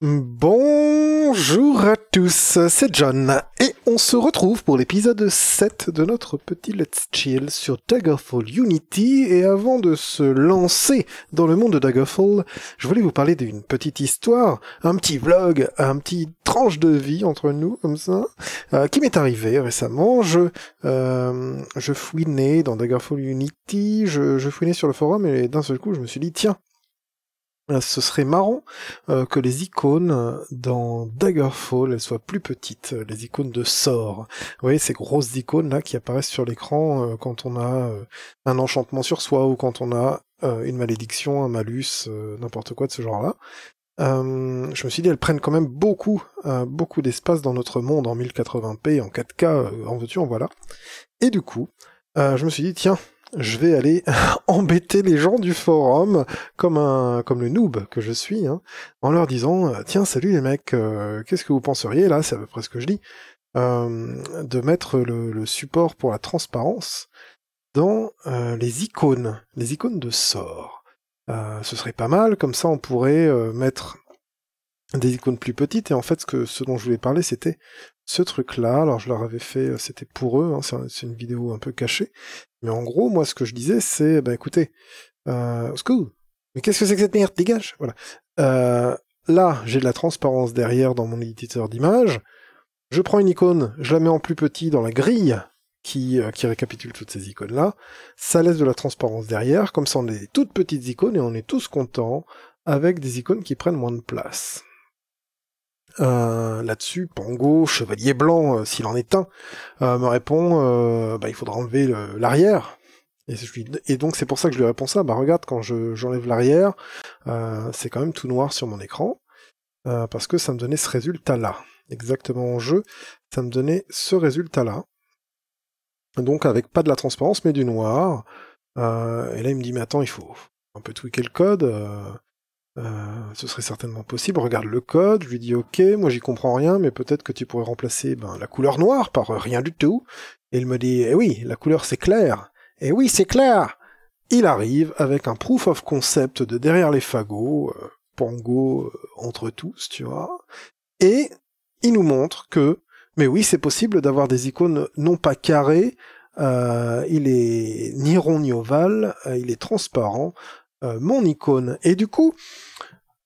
Bonjour à tous, c'est John et on se retrouve pour l'épisode 7 de notre petit Let's Chill sur Daggerfall Unity et avant de se lancer dans le monde de Daggerfall, je voulais vous parler d'une petite histoire, un petit vlog, un petit tranche de vie entre nous comme ça, euh, qui m'est arrivé récemment. Je, euh, je fouinais dans Daggerfall Unity, je, je fouinais sur le forum et d'un seul coup je me suis dit tiens, ce serait marrant euh, que les icônes euh, dans Daggerfall elles soient plus petites, les icônes de sort. Vous voyez ces grosses icônes là qui apparaissent sur l'écran quand on a un enchantement sur soi ou quand on a une malédiction, un malus, n'importe quoi de ce genre-là. je me suis dit elles prennent quand même beaucoup, beaucoup d'espace dans notre monde en 1080p, en 4K, en veux-tu, en voilà. Et du coup, je me suis dit tiens, je vais aller embêter les gens du forum comme un comme le noob que je suis, hein, en leur disant euh, tiens salut les mecs, euh, qu'est-ce que vous penseriez là, c'est à peu près ce que je dis, euh, de mettre le, support pour la transparence dans les icônes, les icônes de sort. ce serait pas mal, comme ça on pourrait mettre des icônes plus petites et en fait ce ce dont je voulais parler c'était ce truc-là. Alors je leur avais fait, euh, c'était pour eux, hein, c'est une vidéo un peu cachée. Mais en gros, moi ce que je disais, c'est, ben écoutez, euh, school, mais qu'est-ce que c'est que cette merde Dégage Voilà. Euh, là, j'ai de la transparence derrière dans mon éditeur d'image. Je prends une icône, je la mets en plus petit dans la grille qui, euh, qui récapitule toutes ces icônes-là. Ça laisse de la transparence derrière, comme ça on a des toutes petites icônes et on est tous contents avec des icônes qui prennent moins de place. Euh, là-dessus, Pango, Chevalier Blanc, euh, s'il en est un, euh, me répond bah, il faudra enlever l'arrière. Et, donc c'est pour ça que je lui réponds ça, bah regarde, quand j'enlève l'arrière, c'est quand même tout noir sur mon écran, parce que ça me donnait ce résultat-là. Exactement en jeu, ça me donnait ce résultat-là. Donc avec pas de la transparence, mais du noir. et là il me dit, mais attends, il faut un peu tweaker le code. Euh, ce serait certainement possible. Regarde le code, je lui dis ok, moi j'y comprends rien, mais peut-être que tu pourrais remplacer ben, la couleur noire par rien du tout. Et il me dit eh oui, la couleur c'est clair. Eh oui, c'est clair. Il arrive avec un proof of concept de derrière les fagots, euh, Pango euh, entre tous, tu vois. Et il nous montre que, mais oui, c'est possible d'avoir des icônes non pas carrées, il est ni rond ni ovale, il est transparent, euh, mon icône. Et du coup,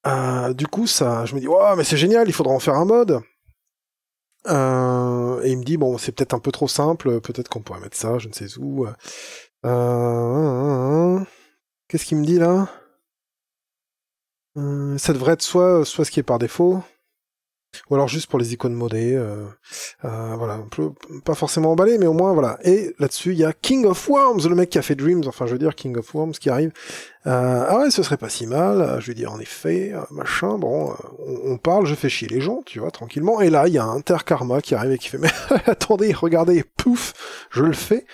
euh, du coup, ça, je me dis, ouais, mais c'est génial, il faudra en faire un mode. Euh, et il me dit, bon, c'est peut-être un peu trop simple, peut-être qu'on pourrait mettre ça, je ne sais où. Qu'est-ce qu'il me dit là? Ça devrait être soit, soit ce qui est par défaut, ou alors juste pour les icônes modées, euh, euh, voilà, pas forcément emballé, mais au moins voilà. Et là-dessus, il y a King of Worms, le mec qui a fait Dreams, enfin je veux dire King of Worms qui arrive. Euh, ah ouais, ce serait pas si mal, je veux dire en effet, machin, bon, on, parle, je fais chier les gens, tu vois, tranquillement. Et là, il y a un Karma qui arrive et qui fait, mais attendez, regardez, pouf, je le fais.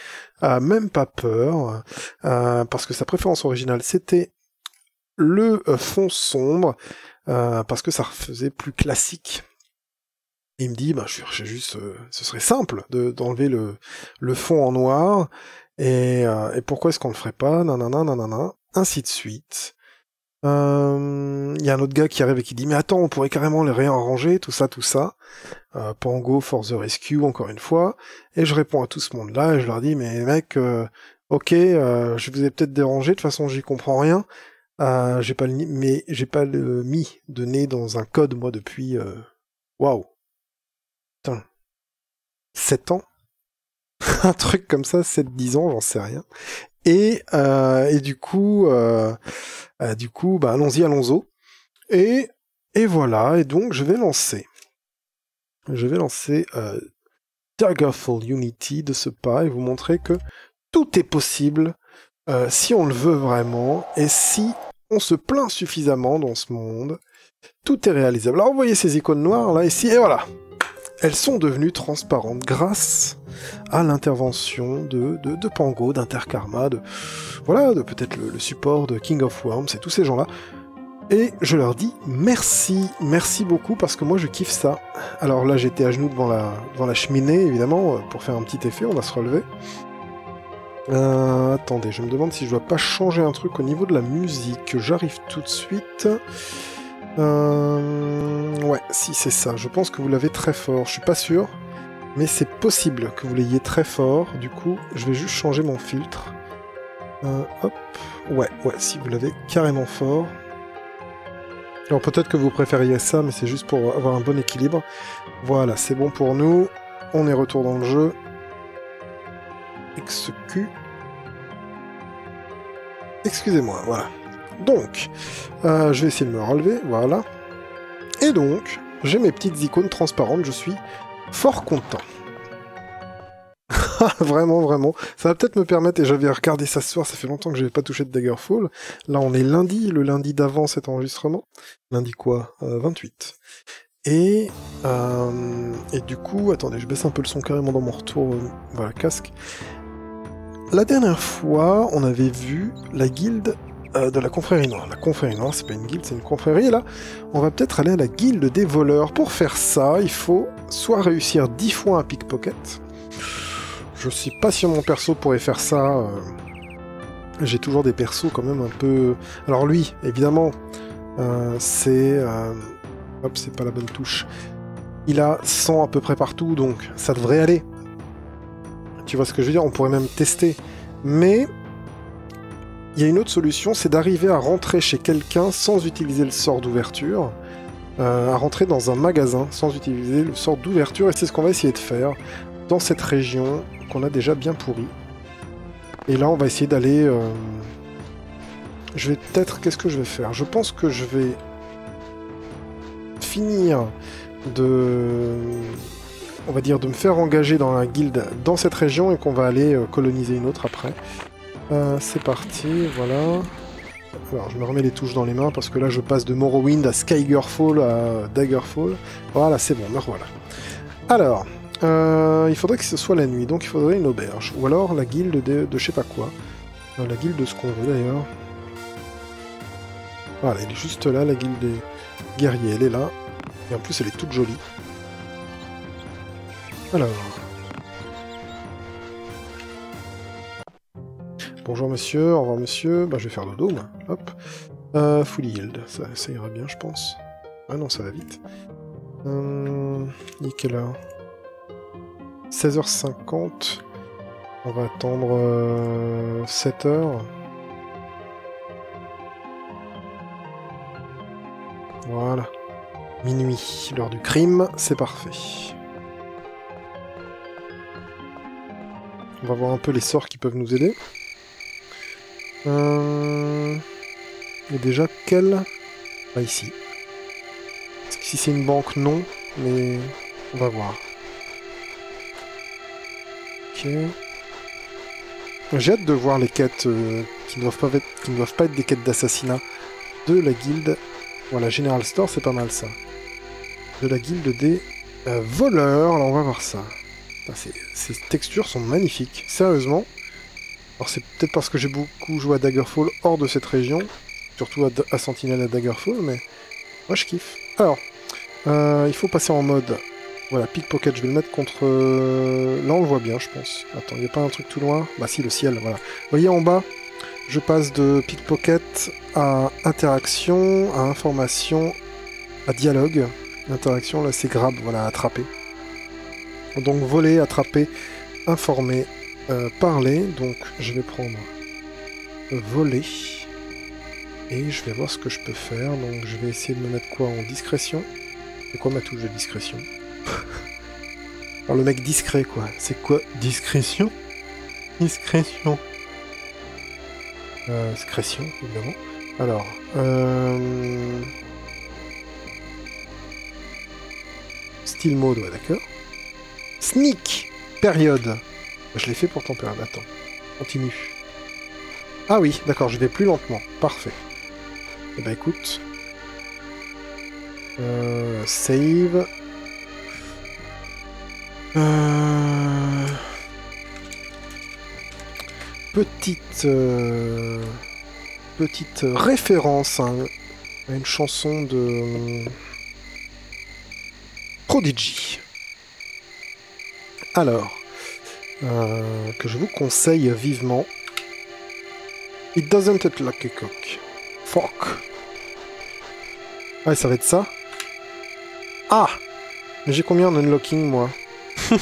même pas peur, parce que sa préférence originale, c'était le fond sombre, parce que ça faisait plus classique il me dit, bah, je cherchais juste, euh, ce serait simple de d'enlever le, le fond en noir, et, euh, et pourquoi est-ce qu'on le ferait pas, nanana, nanana, ainsi de suite. Euh, il y a un autre gars qui arrive et qui dit, mais attends, on pourrait carrément les réarranger, tout ça, tout ça. Pango, For the Rescue, encore une fois. Et je réponds à tout ce monde-là, et je leur dis, mais mec, ok, je vous ai peut-être dérangé, de toute façon, j'y comprends rien. J'ai pas le, mais j'ai pas le mis de nez dans un code, moi, depuis, waouh, 7 ans? Un truc comme ça, 7-10 ans, j'en sais rien. Et, euh, et du coup, euh, euh, du coup, bah, allons-y, allons-y. Et, et voilà, et donc je vais lancer. Je vais lancer euh, Unity de ce pas et vous montrer que tout est possible euh, si on le veut vraiment et si on se plaint suffisamment dans ce monde. Tout est réalisable. Alors vous voyez ces icônes noires là ici, et voilà elles sont devenues transparentes grâce à l'intervention de, Pango, d'Interkarma, de, voilà, de peut-être le, support de King of Worms et tous ces gens-là. Et je leur dis merci, merci beaucoup parce que moi je kiffe ça. Alors là j'étais à genoux devant la, devant la cheminée évidemment pour faire un petit effet, on va se relever. Euh, attendez, je me demande si je dois pas changer un truc au niveau de la musique. J'arrive tout de suite. Euh, si c'est ça. Je pense que vous l'avez très fort. Je suis pas sûr, mais c'est possible que vous l'ayez très fort. Du coup, je vais juste changer mon filtre. Euh, hop. Ouais, ouais, si vous l'avez carrément fort. Alors peut-être que vous préfériez ça, mais c'est juste pour avoir un bon équilibre. Voilà, c'est bon pour nous. On est retour dans le jeu. Excusez-moi, voilà. Donc, euh, je vais essayer de me relever, voilà. Et donc, j'ai mes petites icônes transparentes, je suis fort content. vraiment, vraiment. Ça va peut-être me permettre, et j'avais regardé ça ce soir, ça fait longtemps que je n'avais pas touché de Daggerfall. Là, on est lundi, le lundi d'avant cet enregistrement. Lundi quoi 28. Euh, et, euh, et du coup, attendez, je baisse un peu le son carrément dans mon retour, voilà, casque. La dernière fois, on avait vu la guilde de la confrérie noire. La confrérie noire, c'est pas une guilde, c'est une confrérie. Là, on va peut-être aller à la guilde des voleurs. Pour faire ça, il faut soit réussir 10 fois un pickpocket, je sais pas si mon perso pourrait faire ça. Euh, j'ai toujours des persos quand même un peu... Alors lui, évidemment, euh, c'est... Euh, hop, c'est pas la bonne touche. Il a 100 à peu près partout, donc ça devrait aller. Tu vois ce que je veux dire On pourrait même tester. Mais il y a une autre solution, c'est d'arriver à rentrer chez quelqu'un sans utiliser le sort d'ouverture. à rentrer dans un magasin sans utiliser le sort d'ouverture, et c'est ce qu'on va essayer de faire dans cette région qu'on a déjà bien pourri. Et là, on va essayer d'aller... Euh, je vais peut-être... Qu'est-ce que je vais faire? Je pense que je vais finir de... On va dire de me faire engager dans la guilde dans cette région et qu'on va aller euh, coloniser une autre après. Euh, c'est parti, voilà. Alors, je me remets les touches dans les mains parce que là, je passe de Morrowind à Skygerfall à Daggerfall. Voilà, c'est bon, me revoilà. Alors, euh, il faudrait que ce soit la nuit, donc il faudrait une auberge. Ou alors la guilde de, je sais pas quoi. La guilde de ce qu'on veut d'ailleurs. Voilà, elle est juste là, la guilde des guerriers, elle est là. Et en plus, elle est toute jolie. Alors... Bonjour monsieur, au revoir monsieur. Bah je vais faire le dôme. Hop. Euh, full yield, ça, ira bien je pense. Ah non, ça va vite. Euh, il est quelle heure 16h50. On va attendre 7h. Euh, voilà. Minuit, l'heure du crime, c'est parfait. On va voir un peu les sorts qui peuvent nous aider. Euh... Et déjà, quel Ah, ici. Si c'est une banque, non, mais on va voir. J'ai hâte de voir les quêtes euh, qui, ne doivent pas être, qui ne doivent pas être des quêtes d'assassinat de la guilde. Voilà, General Store, c'est pas mal ça. De la guilde des euh, voleurs. Alors on va voir ça. Ces textures sont magnifiques, sérieusement. Alors c'est peut-être parce que j'ai beaucoup joué à Daggerfall hors de cette région, surtout à, Sentinel à Daggerfall, mais moi je kiffe. Alors, euh, il faut passer en mode voilà, pickpocket, je vais le mettre contre... Euh, là, on le voit bien, je pense. Attends, il n'y a pas un truc tout loin? Bah si, le ciel, voilà. Vous voyez en bas, je passe de pickpocket à interaction, à information, à dialogue. L'interaction, là, c'est grab, voilà, attraper. Donc, voler, attraper, informer, euh, parler. Donc, je vais prendre voler. Et je vais voir ce que je peux faire. Donc, je vais essayer de me mettre quoi en discrétion? C'est quoi ma touche de discrétion? Alors le mec discret quoi. C'est quoi? Discrétion? Discrétion. Euh, discrétion, évidemment. Alors, euh... Mode, ouais, d'accord. Sneak Période. Je l'ai fait pour ton période. Attends. Continue. Ah oui, d'accord, je vais plus lentement. Parfait. Eh ben écoute. Euh, save. Euh, petite euh, petite référence à une chanson de Prodigy. Alors, euh, que je vous conseille vivement. It doesn't look like a cock. Fuck. Ah, ça va être ça Ah Mais j'ai combien en unlocking, moi?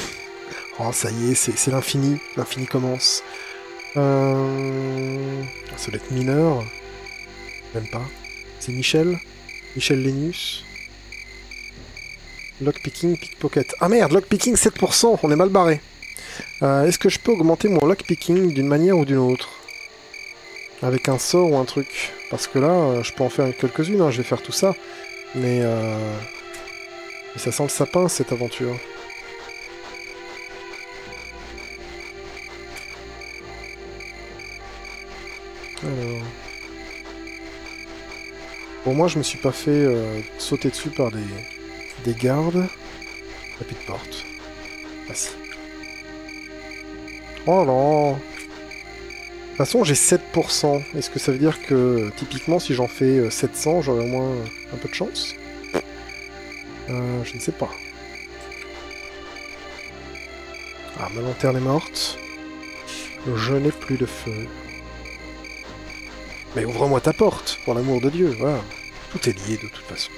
Oh, ça y est, c'est l'infini. L'infini commence. Euh... Ça doit être mineur. Même pas. C'est Michel Michel Lénius Lockpicking, pickpocket. Ah merde, lockpicking 7%, on est mal barré. Euh, Est-ce que je peux augmenter mon lockpicking d'une manière ou d'une autre? Avec un sort ou un truc? Parce que là, euh, je peux en faire quelques-unes, hein, je vais faire tout ça. Mais, euh... mais ça sent le sapin, cette aventure. Alors... Bon, moi, je me suis pas fait sauter dessus par des, des gardes. Tapis de porte. Si. Oh là De toute façon, j'ai 7%. Est-ce que ça veut dire que, typiquement, si j'en fais 700, j'aurai au moins un peu de chance? Euh, Je ne sais pas. Ah, ma lanterne est morte. Je n'ai plus de feu. Mais ouvre-moi ta porte, pour l'amour de Dieu, voilà. Tout est lié de toute façon.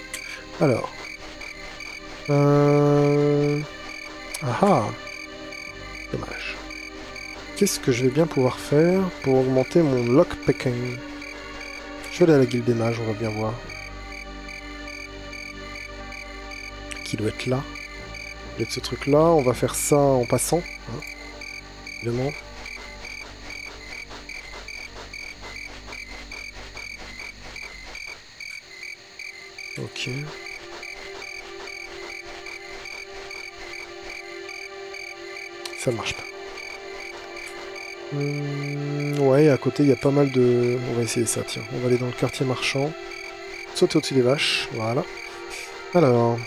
Alors. Euh... Ah Dommage. Qu'est-ce que je vais bien pouvoir faire pour augmenter mon lockpicking Je vais aller à la guilde des mages, on va bien voir. Qui doit être là? Il doit être ce truc-là. On va faire ça en passant. Hein, évidemment. Ok. Ça marche pas. Hum, ouais, à côté, il y a pas mal de... On va essayer ça, tiens. On va aller dans le quartier marchand. Sauter au-dessus des vaches, voilà. Alors...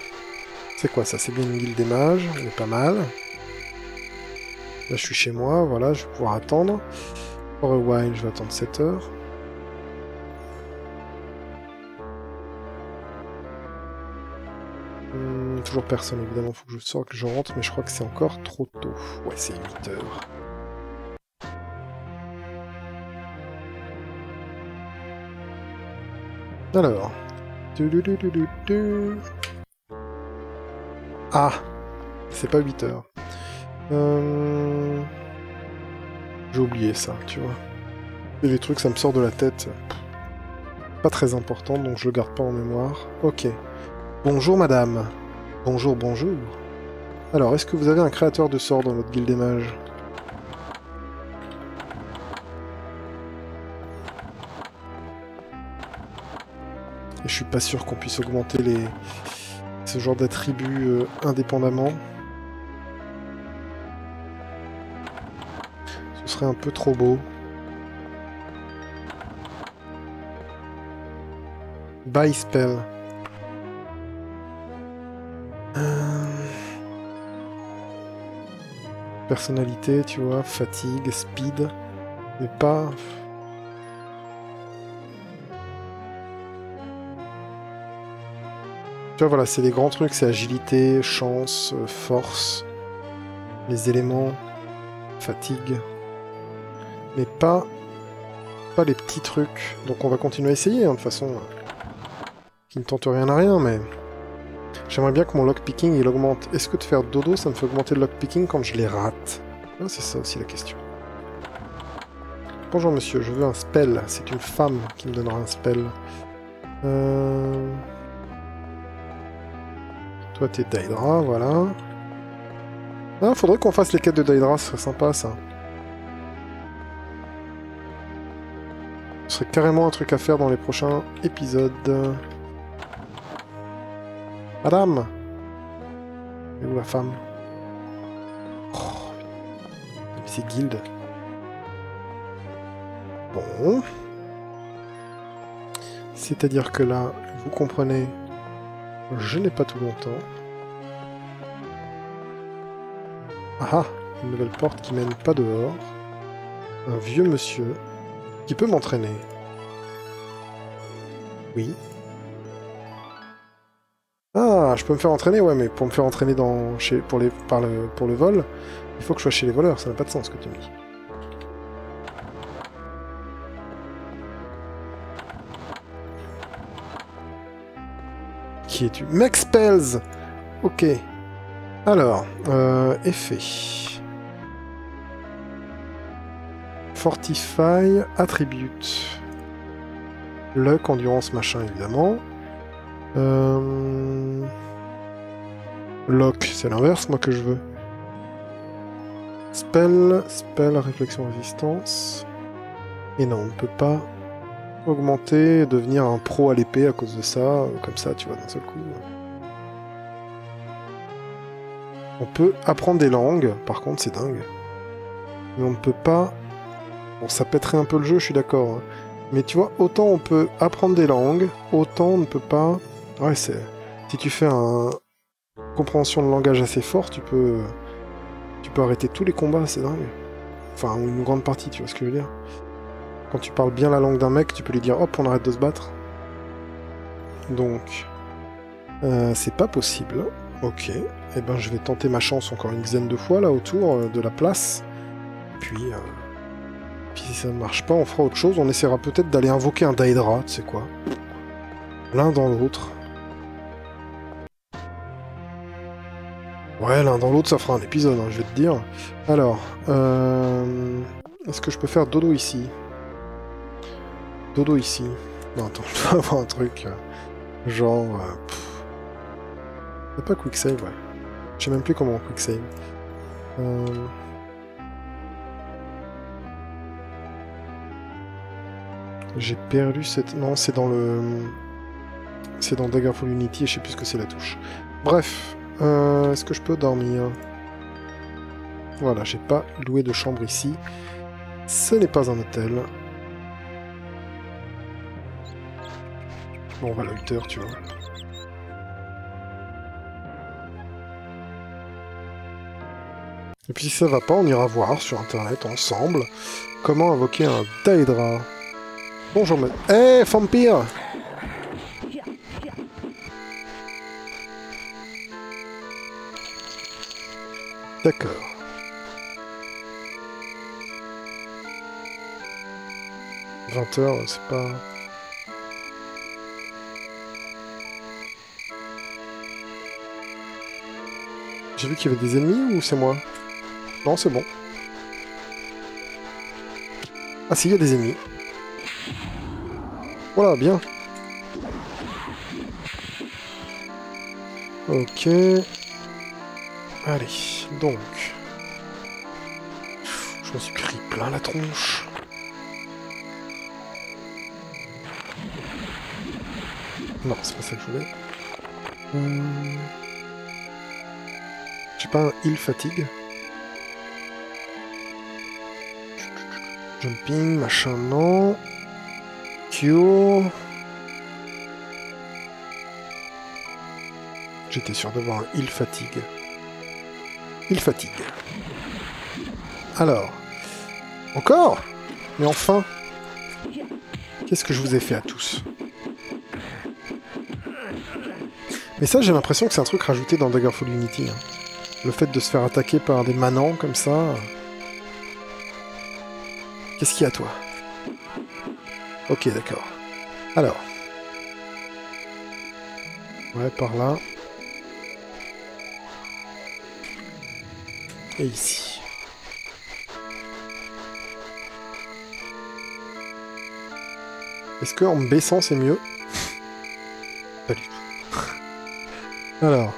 C'est quoi ça? C'est bien une guilde des mages, est pas mal. Là, je suis chez moi, voilà, je vais pouvoir attendre. A while, je vais attendre 7 heures. Toujours personne, évidemment, faut que je sorte, que je rentre, mais je crois que c'est encore trop tôt. Ouais, c'est 8 heures. Alors. Ah C'est pas 8 heures. Euh... J'ai oublié ça, tu vois. Et les trucs, ça me sort de la tête. Pas très important, donc je le garde pas en mémoire. Ok. Bonjour madame. Bonjour, bonjour. Alors, est-ce que vous avez un créateur de sorts dans votre guilde des mages? Je suis pas sûr qu'on puisse augmenter les ce genre d'attributs euh, indépendamment. Ce serait un peu trop beau. Buy spell. Personnalité, tu vois, fatigue, speed, mais pas... Tu vois, voilà, c'est les grands trucs, c'est agilité, chance, euh, force, les éléments, fatigue, mais pas, pas les petits trucs. Donc on va continuer à essayer, hein, de toute façon, qui ne tente rien à rien, mais j'aimerais bien que mon lockpicking il augmente. Est-ce que de faire dodo, ça me fait augmenter le lockpicking quand je les rate? Ah, C'est ça aussi la question. Bonjour monsieur, je veux un spell. C'est une femme qui me donnera un spell. Euh... Toi, t'es Daedra, voilà. Ah, faudrait qu'on fasse les quêtes de Daedra, ce serait sympa, ça. Ce serait carrément un truc à faire dans les prochains épisodes. Madame Et où la femme? Oh, c'est guild. Bon. C'est-à-dire que là, vous comprenez je n'ai pas tout mon temps. Ah ah Une nouvelle porte qui mène pas dehors. Un vieux monsieur qui peut m'entraîner. Oui. Je peux me faire entraîner, ouais, mais pour me faire entraîner dans, chez, pour, les, par le, pour le vol, il faut que je sois chez les voleurs, ça n'a pas de sens ce que tu me dis. Qui es-tu? Mec Spells Ok. Alors, euh, effet. Fortify, attribute. Luck, endurance, machin, évidemment. Euh... Lock, c'est l'inverse, moi, que je veux. Spell, spell, réflexion, résistance. Et non, on ne peut pas augmenter, devenir un pro à l'épée à cause de ça, comme ça, tu vois, d'un seul coup. On peut apprendre des langues, par contre, c'est dingue. Mais on ne peut pas... Bon, ça pèterait un peu le jeu, je suis d'accord. hein. Mais tu vois, autant on peut apprendre des langues, autant on ne peut pas... Ouais, c'est... Si tu fais un... compréhension de langage assez fort, tu peux... Tu peux arrêter tous les combats, c'est dingue. Enfin, une grande partie, tu vois ce que je veux dire. Quand tu parles bien la langue d'un mec, tu peux lui dire hop, on arrête de se battre. Donc, euh, c'est pas possible. Ok. Eh ben, je vais tenter ma chance encore une dizaine de fois là autour euh, de la place. Puis, euh, puis si ça ne marche pas, on fera autre chose. On essaiera peut-être d'aller invoquer un Daedra, tu sais quoi. L'un dans l'autre. Ouais, l'un dans l'autre, ça fera un épisode, hein, je vais te dire. Alors, euh... est-ce que je peux faire dodo ici? Dodo ici. Non, attends, je dois avoir un truc. euh, genre. Euh... pas quick save, ouais. Je sais même plus comment quick save. Euh... J'ai perdu cette. Non, c'est dans le. C'est dans Daggerfall Unity et je sais plus ce que c'est la touche. Bref, euh, est-ce que je peux dormir? Voilà, j'ai pas loué de chambre ici. Ce n'est pas un hôtel. Bon, on va à 8 heures, tu vois. Et puis si ça va pas, on ira voir sur internet ensemble comment invoquer un Daedra. Bonjour, mais... Eh, vampire D'accord. Vingt heures, c'est pas... J'ai vu qu'il y avait des ennemis ou c'est moi? Non, c'est bon. Ah si, il y a des ennemis. Voilà, bien. Ok. Allez, donc. Je me suis pris plein la tronche. Non, c'est pas ça que je voulais. Hum. J'ai pas un heal fatigue. Jumping, machin, non. Cure. J'étais sûr d'avoir un heal fatigue. Heal fatigue. Alors. Encore? Mais enfin Qu'est-ce que je vous ai fait à tous? Mais ça, j'ai l'impression que c'est un truc rajouté dans Daggerfall Unity. hein. Le fait de se faire attaquer par des manants comme ça. Qu'est-ce qu'il y a, toi? Ok, d'accord. Alors. Ouais, par là. Et ici. Est-ce qu'en me baissant, c'est mieux? Pas du tout. Alors.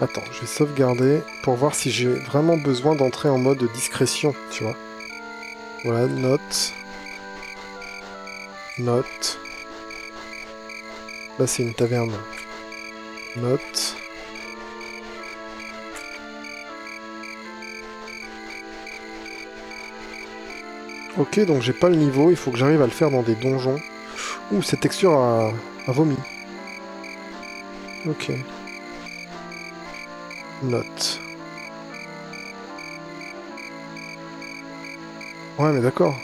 Attends, je vais sauvegarder pour voir si j'ai vraiment besoin d'entrer en mode discrétion, tu vois. Voilà, note. Note. Là, c'est une taverne. Note. Ok, donc j'ai pas le niveau, il faut que j'arrive à le faire dans des donjons. Ouh, cette texture a, vomi. Ok. Note. Ouais, mais d'accord.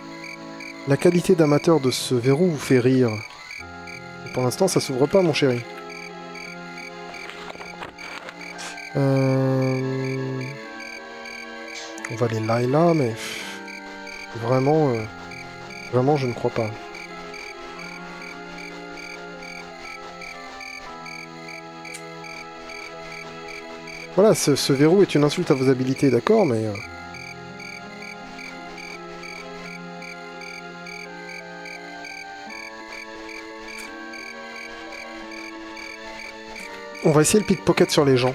La qualité d'amateur de ce verrou vous fait rire. Pour l'instant, ça s'ouvre pas, mon chéri. Euh... On va aller là et là, mais... Vraiment... euh, Vraiment, je ne crois pas. Voilà, ce, ce verrou est une insulte à vos habilités, d'accord, mais... euh, On va essayer le pickpocket sur les gens.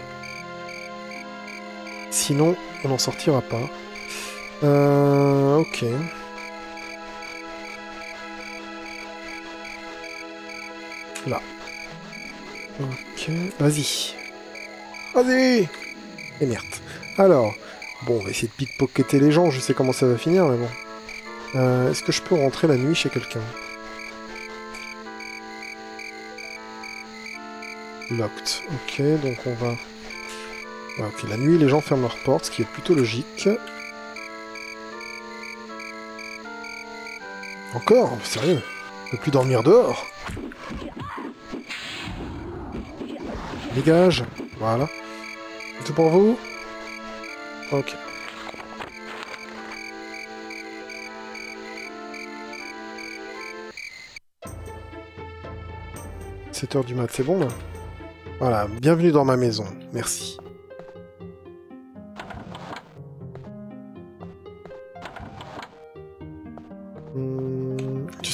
Sinon, on n'en sortira pas. Euh, ok. Là. Ok, vas-y. Vas-y Et merde. Alors, bon, on va essayer de pickpocketer les gens, je sais comment ça va finir, mais bon. Euh, Est-ce que je peux rentrer la nuit chez quelqu'un? Locked. Ok, donc on va... Ah, Ok, la nuit, les gens ferment leurs portes, ce qui est plutôt logique. Encore Sérieux On peut plus dormir dehors Dégage Voilà. Tout pour vous Ok. « 7 heures du mat, c'est bon là? Voilà, bienvenue dans ma maison, merci.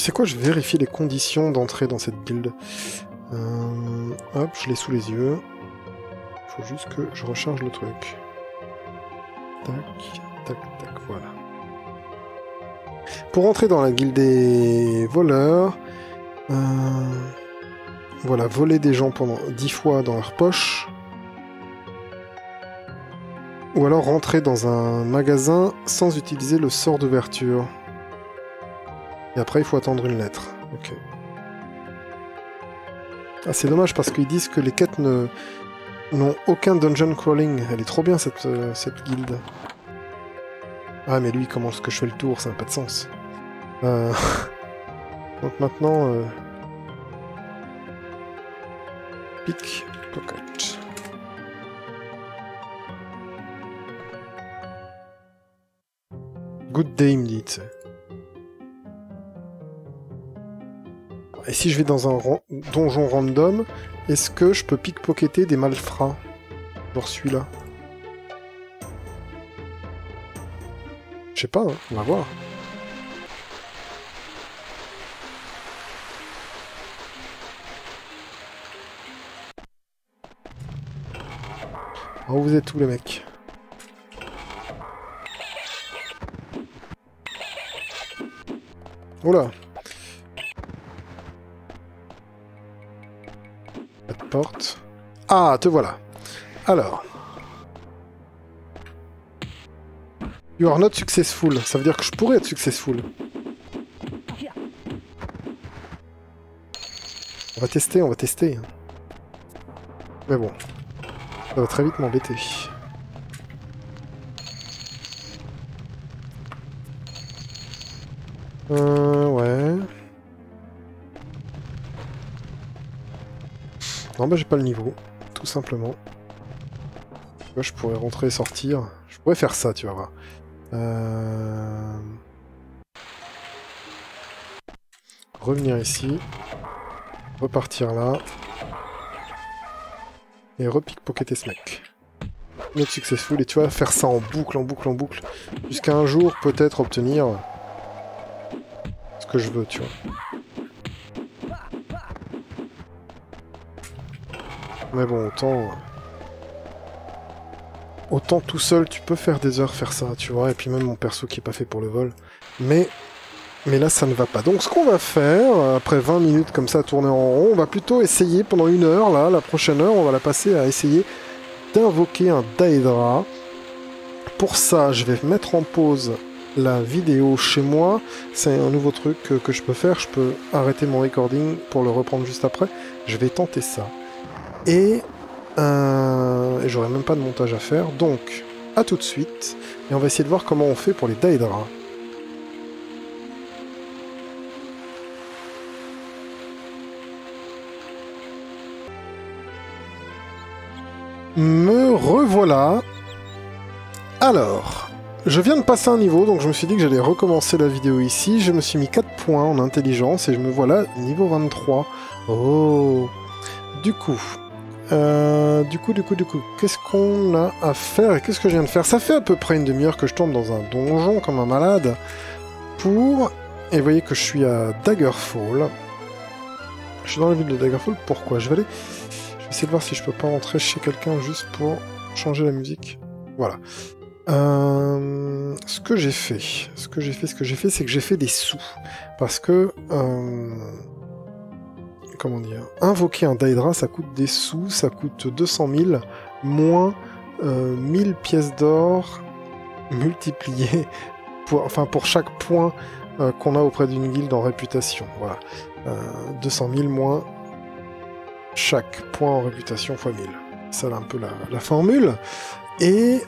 Sais quoi, je vais vérifier les conditions d'entrée dans cette build. Euh, hop, je l'ai sous les yeux. Faut juste que je recharge le truc. Tac, tac, tac, voilà. Pour entrer dans la guilde des voleurs, euh, voilà, voler des gens pendant 10 fois dans leur poche. Ou alors rentrer dans un magasin sans utiliser le sort d'ouverture. Et après, il faut attendre une lettre. Ok. Ah, c'est dommage parce qu'ils disent que les quêtes n'ont aucun dungeon crawling. Elle est trop bien cette, euh, cette guilde. Ah, mais lui, comment est-ce que je fais le tour? Ça n'a pas de sens. Euh, Donc maintenant... Euh... Pickpocket. Good day, me dit. Et si je vais dans un donjon random, est-ce que je peux pickpocketer des malfrats Genre celui-là? Je sais pas, hein, on va voir. Oh, vous êtes tous les mecs? Oula Pas de porte. Ah, te voilà. Alors. You are not successful. Ça veut dire que je pourrais être successful. On va tester, on va tester. Mais bon. Ça va très vite m'embêter. Euh, Bah j'ai pas le niveau, tout simplement. Vois, je pourrais rentrer et sortir. Je pourrais faire ça, tu vas voir. Euh... Revenir ici. Repartir là. Et repickpocketer ce mec. Not successful. Et tu vas faire ça en boucle, en boucle, en boucle. Jusqu'à un jour, peut-être obtenir ce que je veux, tu vois. Mais bon, autant... Autant tout seul, tu peux faire des heures faire ça, tu vois, et puis même mon perso qui est pas fait pour le vol. Mais... Mais là, ça ne va pas. Donc ce qu'on va faire, après 20 minutes comme ça tourner en rond, on va plutôt essayer pendant une heure, là, la prochaine heure, on va la passer à essayer d'invoquer un Daedra. Pour ça, je vais mettre en pause la vidéo chez moi. C'est un nouveau truc que je peux faire. Je peux arrêter mon recording pour le reprendre juste après. Je vais tenter ça. Et, euh, et j'aurai même pas de montage à faire. Donc, à tout de suite. Et on va essayer de voir comment on fait pour les Daedra. Me revoilà. Alors, je viens de passer un niveau, donc je me suis dit que j'allais recommencer la vidéo ici. Je me suis mis 4 points en intelligence et je me voilà niveau 23. Oh Du coup, Euh, du coup, du coup, du coup, qu'est-ce qu'on a à faire? Et qu'est-ce que je viens de faire? Ça fait à peu près une demi-heure que je tombe dans un donjon comme un malade pour... Et vous voyez que je suis à Daggerfall. Je suis dans la ville de Daggerfall, pourquoi? Je vais aller... Je vais essayer de voir si je peux pas rentrer chez quelqu'un juste pour changer la musique. Voilà. Euh, ce que j'ai fait, ce que j'ai fait, ce que j'ai fait, c'est que j'ai fait des sous. Parce que... Euh, comment dire, invoquer un Daedra, ça coûte des sous, ça coûte 200 000, moins 1000 euh, pièces d'or multipliées pour, enfin, pour chaque point euh, qu'on a auprès d'une guilde en réputation. Voilà. 200 euh, 000 moins chaque point en réputation fois 1000. C'est un peu la, formule. Et,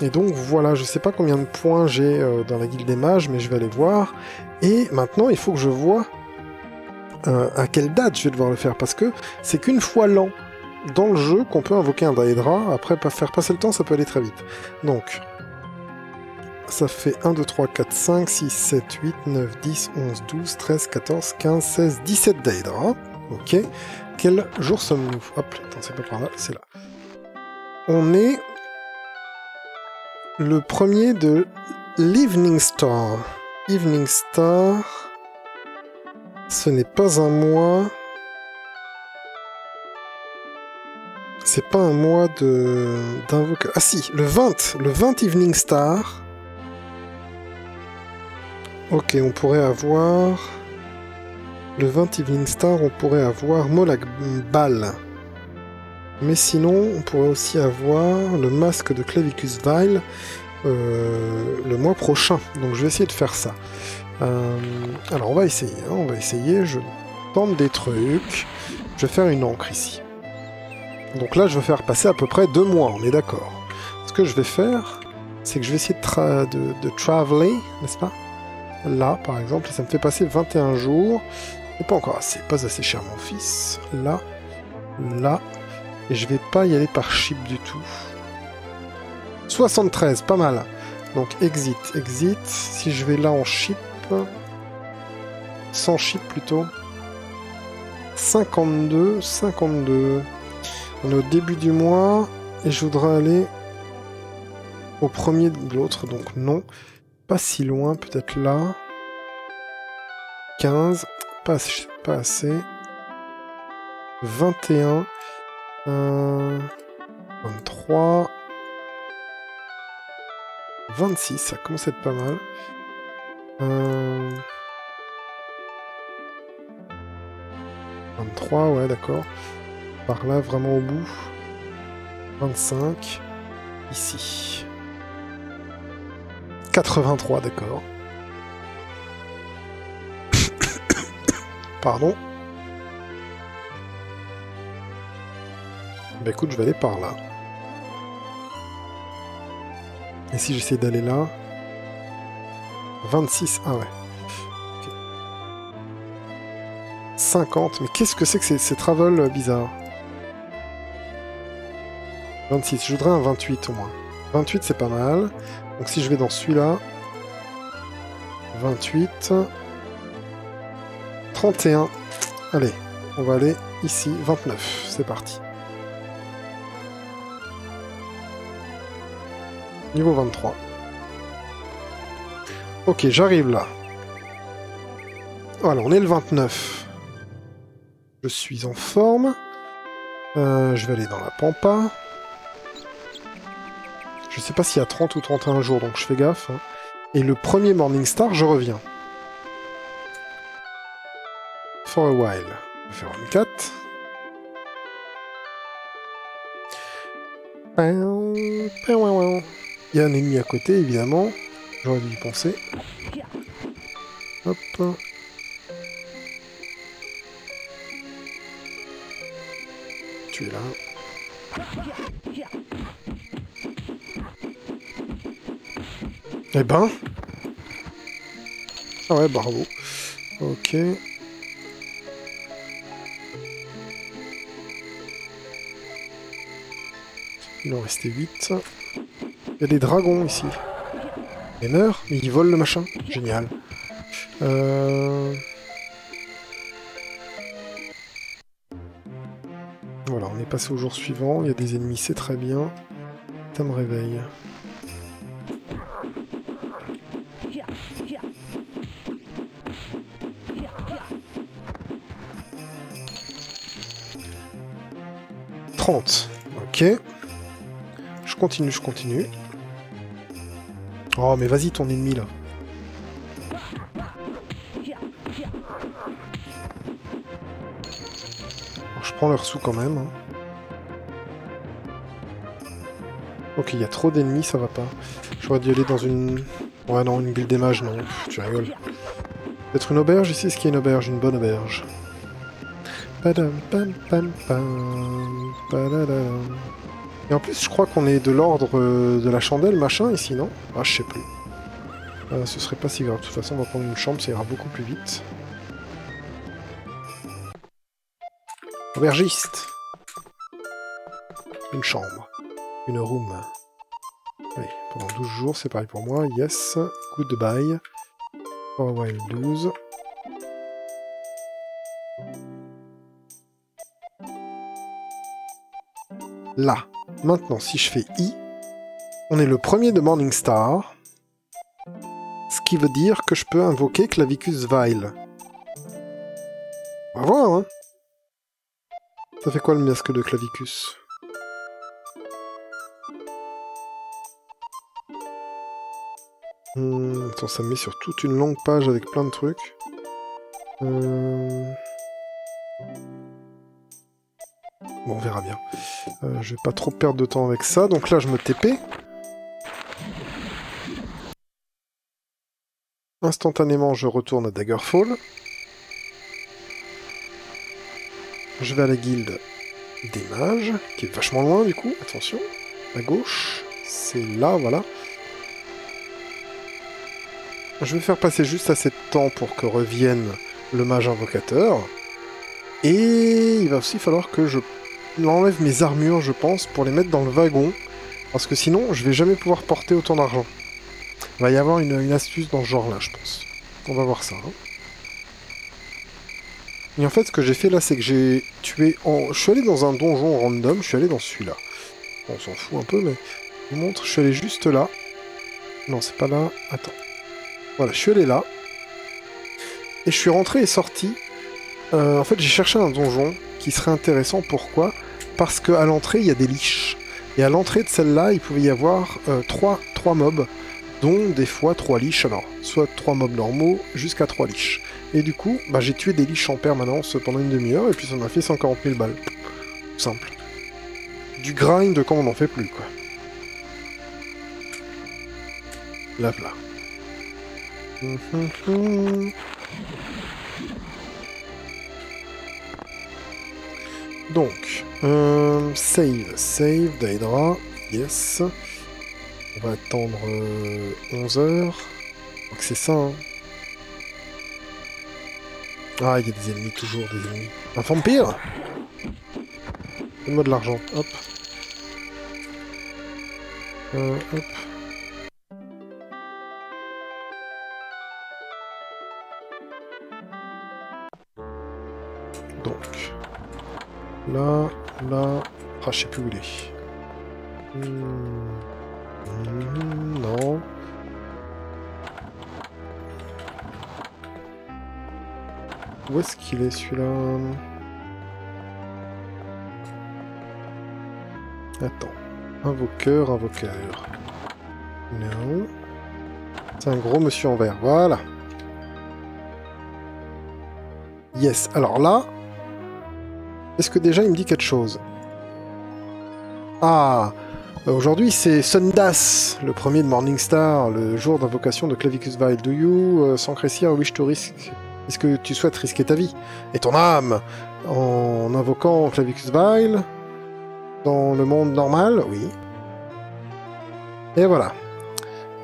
et donc voilà, je sais pas combien de points j'ai dans la guilde des mages, mais je vais aller voir. Et maintenant, il faut que je vois euh, à quelle date je vais devoir le faire, parce que c'est qu'une fois l'an dans le jeu qu'on peut invoquer un Daedra, après faire passer le temps, ça peut aller très vite. Donc, ça fait 1, 2, 3, 4, 5, 6, 7, 8, 9, 10, 11, 12, 13, 14, 15, 16, 17 Daedra. Ok. Quel jour sommes-nous? Hop, attends, c'est pas par là, c'est là. On est le premier de l'Evening Star. Evening Star... Ce n'est pas un mois. C'est pas un mois de d'invocation. Ah si, le 20, le 20 Evening Star. Ok, on pourrait avoir le 20 Evening Star, on pourrait avoir Molag Ball. Mais sinon, on pourrait aussi avoir le masque de Clavicus Vile euh, le mois prochain. Donc je vais essayer de faire ça. Euh, alors on va essayer, hein, on va essayer, je tente des trucs. Je vais faire une encre ici. Donc là je vais faire passer à peu près deux mois, on est d'accord. Ce que je vais faire, c'est que je vais essayer de, traveler, n'est-ce pas? Là par exemple, ça me fait passer 21 jours. C'est pas encore assez, pas assez cher mon fils. Là, là, et je vais pas y aller par chip du tout. 73, pas mal. Donc exit, exit. Si je vais là en chip, sans chip plutôt. 52, 52. On est au début du mois et je voudrais aller au premier de l'autre, donc non. Pas si loin, peut-être là. 15, pas, pas assez. 21, 23, 26, ça commence à être pas mal. 23, euh, ouais, d'accord. Par là, vraiment au bout. 25. Ici. 83, d'accord. Pardon. Bah écoute, je vais aller par là. Et si j'essaie d'aller là? 26, ah ouais. 50, mais qu'est-ce que c'est que ces, ces travels bizarres? 26, je voudrais un 28 au moins. 28 c'est pas mal. Donc si je vais dans celui-là, 28, 31, allez, on va aller ici, 29, c'est parti. Niveau 23. Ok, j'arrive là. Voilà, on est le 29. Je suis en forme. Euh, je vais aller dans la pampa. Je sais pas s'il y a 30 ou 31 jours, donc je fais gaffe. Hein. Et le premier Morning Star, je reviens. For a while. On va faire une 4. Il y a un ennemi à côté, évidemment. J'aurais dû y penser. Hop. Tu es là. Eh ben. Ah ouais, bravo. Ok. Il en restait 8. Il y a des dragons ici. Ils meurent, mais ils volent le machin. Génial. Euh... Voilà, on est passé au jour suivant. Il y a des ennemis, c'est très bien. Ça me réveille. Ok. Je continue, je continue. Oh, mais vas-y, ton ennemi, là. je prends leur sous quand même. Hein. Ok, il y a trop d'ennemis, ça va pas. J'aurais dû aller dans une... Ouais, non, une bulle des mages, non. tu rigoles. Peut-être une auberge ici? Est-ce qu'il y a une auberge? Une bonne auberge. Et en plus, je crois qu'on est de l'ordre euh, de la chandelle, machin, ici, non? Ah, je sais plus. Euh, ce serait pas si grave. De toute façon, on va prendre une chambre, ça ira beaucoup plus vite. Aubergiste Une chambre. Une room. Oui, pendant 12 jours, c'est pareil pour moi. Yes. Goodbye. For a while 12. là. Maintenant, si je fais I, on est le premier de Morningstar, ce qui veut dire que je peux invoquer Clavicus Vile. On va voir, hein Ça fait quoi le masque de Clavicus? Hum, Attends, ça me met sur toute une longue page avec plein de trucs. Hum... Bon, on verra bien. Euh, je vais pas trop perdre de temps avec ça. Donc là, je me TP. Instantanément, je retourne à Daggerfall. Je vais à la guilde des mages, qui est vachement loin du coup, attention. À gauche, c'est là, voilà. Je vais faire passer juste assez de temps pour que revienne le mage invocateur. Et il va aussi falloir que je enlève mes armures, je pense, pour les mettre dans le wagon. Parce que sinon, je vais jamais pouvoir porter autant d'argent. Il va y avoir une, astuce dans ce genre-là, je pense. On va voir ça. Hein. Et en fait, ce que j'ai fait là, c'est que j'ai tué... En... Je suis allé dans un donjon random, je suis allé dans celui-là. on s'en fout un peu, mais... Je vous montre, je suis allé juste là. Non, c'est pas là. Attends. Voilà, je suis allé là. Et je suis rentré et sorti. Euh, en fait, j'ai cherché un donjon qui serait intéressant. Pourquoi? Parce qu'à l'entrée, il y a des liches. Et à l'entrée de celle-là, il pouvait y avoir 3, euh, mobs, dont des fois 3 liches. Alors, soit 3 mobs normaux, jusqu'à 3 liches. Et du coup, bah, j'ai tué des liches en permanence pendant une demi-heure, et puis ça m'a fait 140 000 balles. Simple. Du grind quand on n'en fait plus, quoi. Là, là. Donc, euh, save, save d'Hydra, yes. On va attendre 11 euh, heures. Donc c'est ça. Hein. Ah, il y a des ennemis, toujours des ennemis. Un vampire Donne-moi de l'argent, hop. Euh, hop. Là, là... Ah, je sais plus où il est. Hmm. Hmm, non. Où est-ce qu'il est, celui-là? Attends. Invoqueur, invoqueur. Non. C'est un gros monsieur en vert. Voilà. Yes. Alors là, est-ce que déjà il me dit quelque chose? Ah Aujourd'hui c'est Sundas, le premier de Morningstar, le jour d'invocation de Clavicus Vile. Do you, uh, sans wish to risk? Est-ce que tu souhaites risquer ta vie? Et ton âme? En invoquant Clavicus Vile dans le monde normal Oui. Et voilà.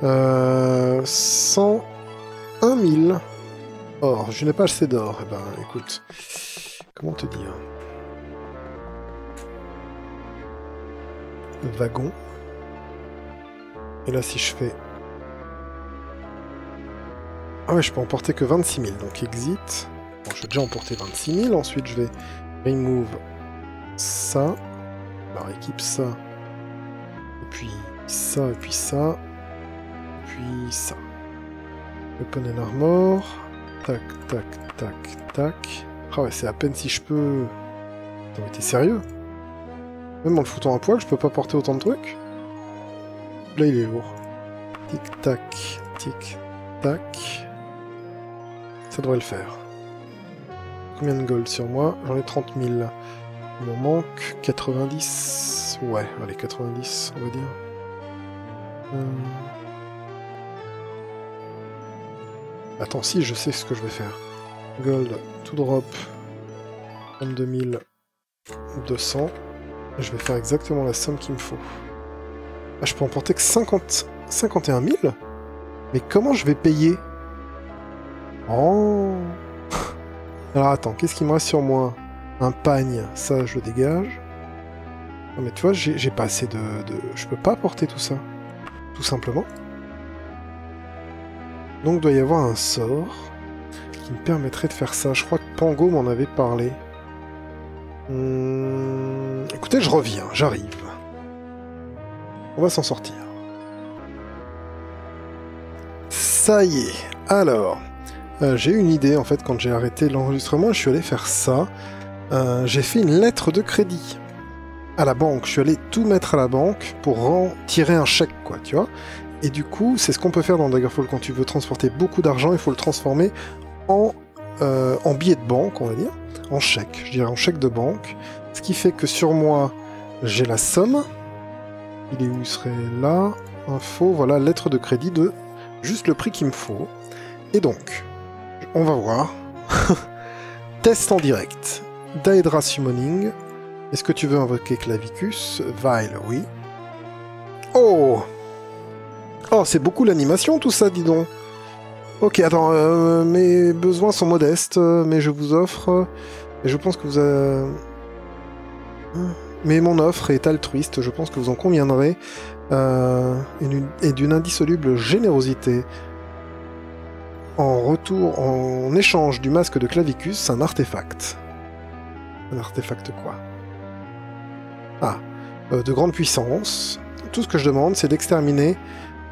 Euh, 101 000 or. Je n'ai pas assez d'or. Eh ben, écoute, comment te dire? Wagon. Et là, si je fais... Ah ouais, je peux emporter que 26 000, donc exit. Bon, je vais déjà emporter 26 000, ensuite je vais remove ça. Alors équipe ça. Et puis ça, et puis ça. Et puis ça. Weapon and armor. Tac, tac, tac, tac. Ah ouais, c'est à peine si je peux... T'as été sérieux? Même en le foutant à poil, je peux pas porter autant de trucs Là, il est lourd. Tic, tac, tic, tac. Ça devrait le faire. Combien de gold sur moi? J'en ai 30 000. Il m'en manque 90. Ouais, allez, 90, on va dire. Euh. Attends, si, je sais ce que je vais faire. Gold, to drop, 22 200. Je vais faire exactement la somme qu'il me faut. Ah, je peux emporter que 50... 51 000 Mais comment je vais payer? Oh Alors attends, qu'est-ce qui me reste sur moi? Un pagne, ça je le dégage. Non mais tu vois, j'ai pas assez de, de... Je peux pas porter tout ça. Tout simplement. Donc doit y avoir un sort qui me permettrait de faire ça. Je crois que Pango m'en avait parlé. Hmm, écoutez, je reviens, j'arrive. On va s'en sortir. Ça y est. Alors, euh, j'ai eu une idée en fait quand j'ai arrêté l'enregistrement. Je suis allé faire ça. Euh, j'ai fait une lettre de crédit à la banque. Je suis allé tout mettre à la banque pour tirer un chèque, quoi, tu vois. Et du coup, c'est ce qu'on peut faire dans Daggerfall quand tu veux transporter beaucoup d'argent. Il faut le transformer en, euh, en billet de banque, on va dire, en chèque. Je dirais en chèque de banque. Ce qui fait que sur moi, j'ai la somme. Il est où Il serait là? Info, voilà, lettre de crédit de juste le prix qu'il me faut. Et donc, on va voir. Test en direct. Daedra Summoning. Est-ce que tu veux invoquer Clavicus? Vile, oui. Oh Oh, c'est beaucoup l'animation tout ça, dis donc. Ok, attends, euh, mes besoins sont modestes, mais je vous offre... Et je pense que vous avez... Mais mon offre est altruiste, je pense que vous en conviendrez, euh, et d'une indissoluble générosité. En retour, en échange du masque de Clavicus, un artefact. Un artefact quoi? Ah, euh, de grande puissance. Tout ce que je demande, c'est d'exterminer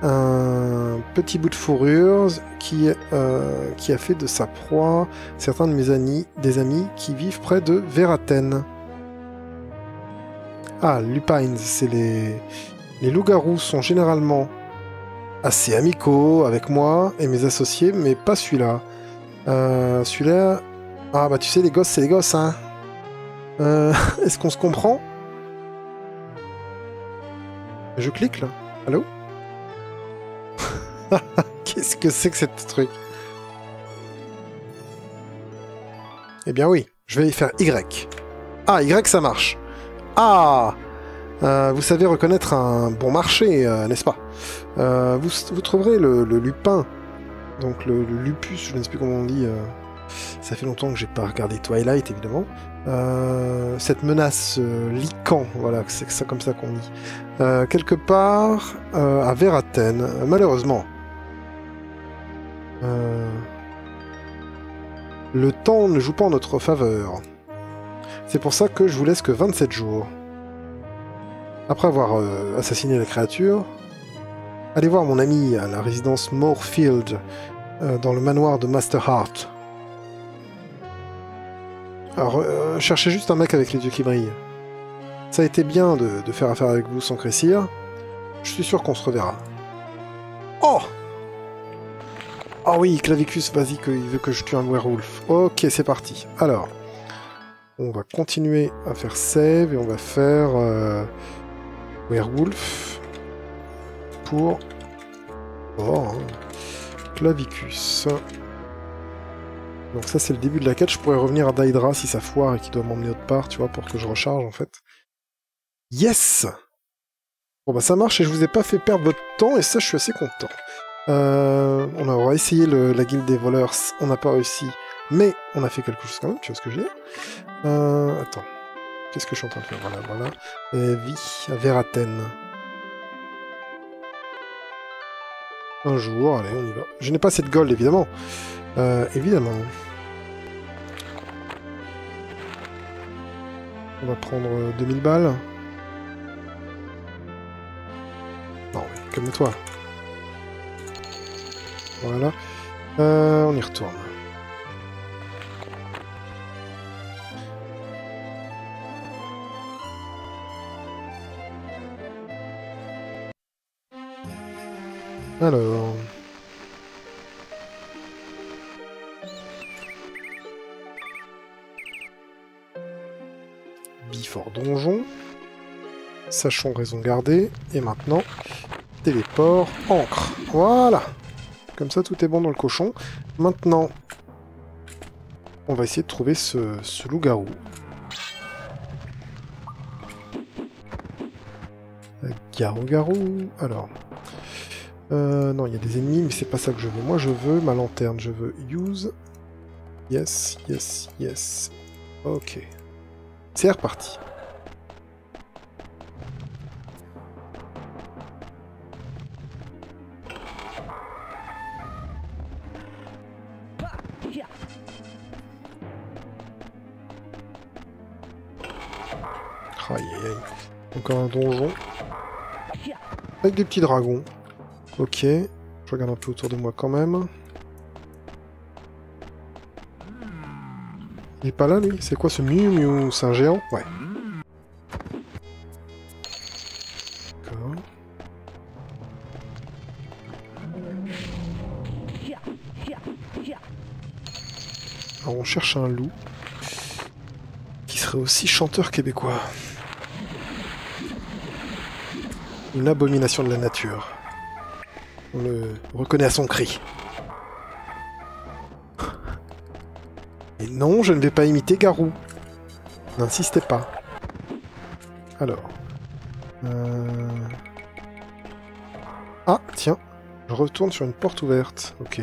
un petit bout de fourrure qui, euh, qui a fait de sa proie certains de mes amis, des amis qui vivent près de Veraten. Ah, Lupines, c'est les... Les loups-garous sont généralement assez amicaux avec moi et mes associés, mais pas celui-là. Euh, celui-là... Ah bah tu sais, les gosses, c'est les gosses, hein. Euh, Est-ce qu'on se comprend? Je clique, là. Allô? Qu'est-ce que c'est que cette truc? Eh bien oui, je vais y faire Y. Ah, Y ça marche. Ah euh, Vous savez reconnaître un bon marché, euh, n'est-ce pas? Euh, vous, trouverez le, lupin, donc le, lupus, je ne sais plus comment on dit. ça fait longtemps que j'ai pas regardé Twilight, évidemment. cette menace lican, voilà, c'est ça comme ça qu'on dit. quelque part à Veraten, malheureusement. Le temps ne joue pas en notre faveur. C'est pour ça que je vous laisse que 27 jours. Après avoir euh, assassiné la créature, allez voir mon ami à la résidence Moorfield, euh, dans le manoir de Master Heart. Alors, euh, cherchez juste un mec avec les yeux qui brillent. Ça a été bien de, faire affaire avec vous sans Cressir. Je suis sûr qu'on se reverra. Oh ah oui, Clavicus, vas-y, il veut que je tue un werewolf. Ok, c'est parti. Alors, on va continuer à faire save et on va faire euh, werewolf pour oh. Clavicus. Donc ça c'est le début de la quête, je pourrais revenir à Daedra si ça foire et qu'il doit m'emmener autre part, tu vois, pour que je recharge en fait. Yes Bon bah ça marche et je vous ai pas fait perdre votre temps et ça je suis assez content. Euh, on a essayé la guilde des voleurs, on n'a pas réussi, mais on a fait quelque chose quand même, tu vois ce que je veux dire? Euh, Attends, qu'est-ce que je suis en train de faire? Voilà, voilà. Euh, vie à Veraten. Un jour, allez, on y va. Je n'ai pas cette gold, évidemment. Euh, évidemment. On va prendre 2000 balles. Non, calme-toi. Voilà. Euh, on y retourne. Alors... Bifort donjon. Sachons raison garder. Et maintenant, téléport, encre. Voilà Comme ça, tout est bon dans le cochon. Maintenant, on va essayer de trouver ce, ce loup-garou. Garou-garou. Alors, euh, non, il y a des ennemis, mais c'est pas ça que je veux. Moi, je veux ma lanterne. Je veux use. Yes, yes, yes. Ok. C'est reparti. Aïe aïe aïe. Encore un donjon. Avec des petits dragons. Ok. Je regarde un peu autour de moi quand même. Il est pas là, lui? C'est quoi ce Miu Miu? C'est un géant? Ouais. D'accord. Alors on cherche un loup qui serait aussi chanteur québécois. Une abomination de la nature. On le reconnaît à son cri. Et non, je ne vais pas imiter Garou. N'insistez pas. Alors. Euh... Ah, tiens. Je retourne sur une porte ouverte. Ok.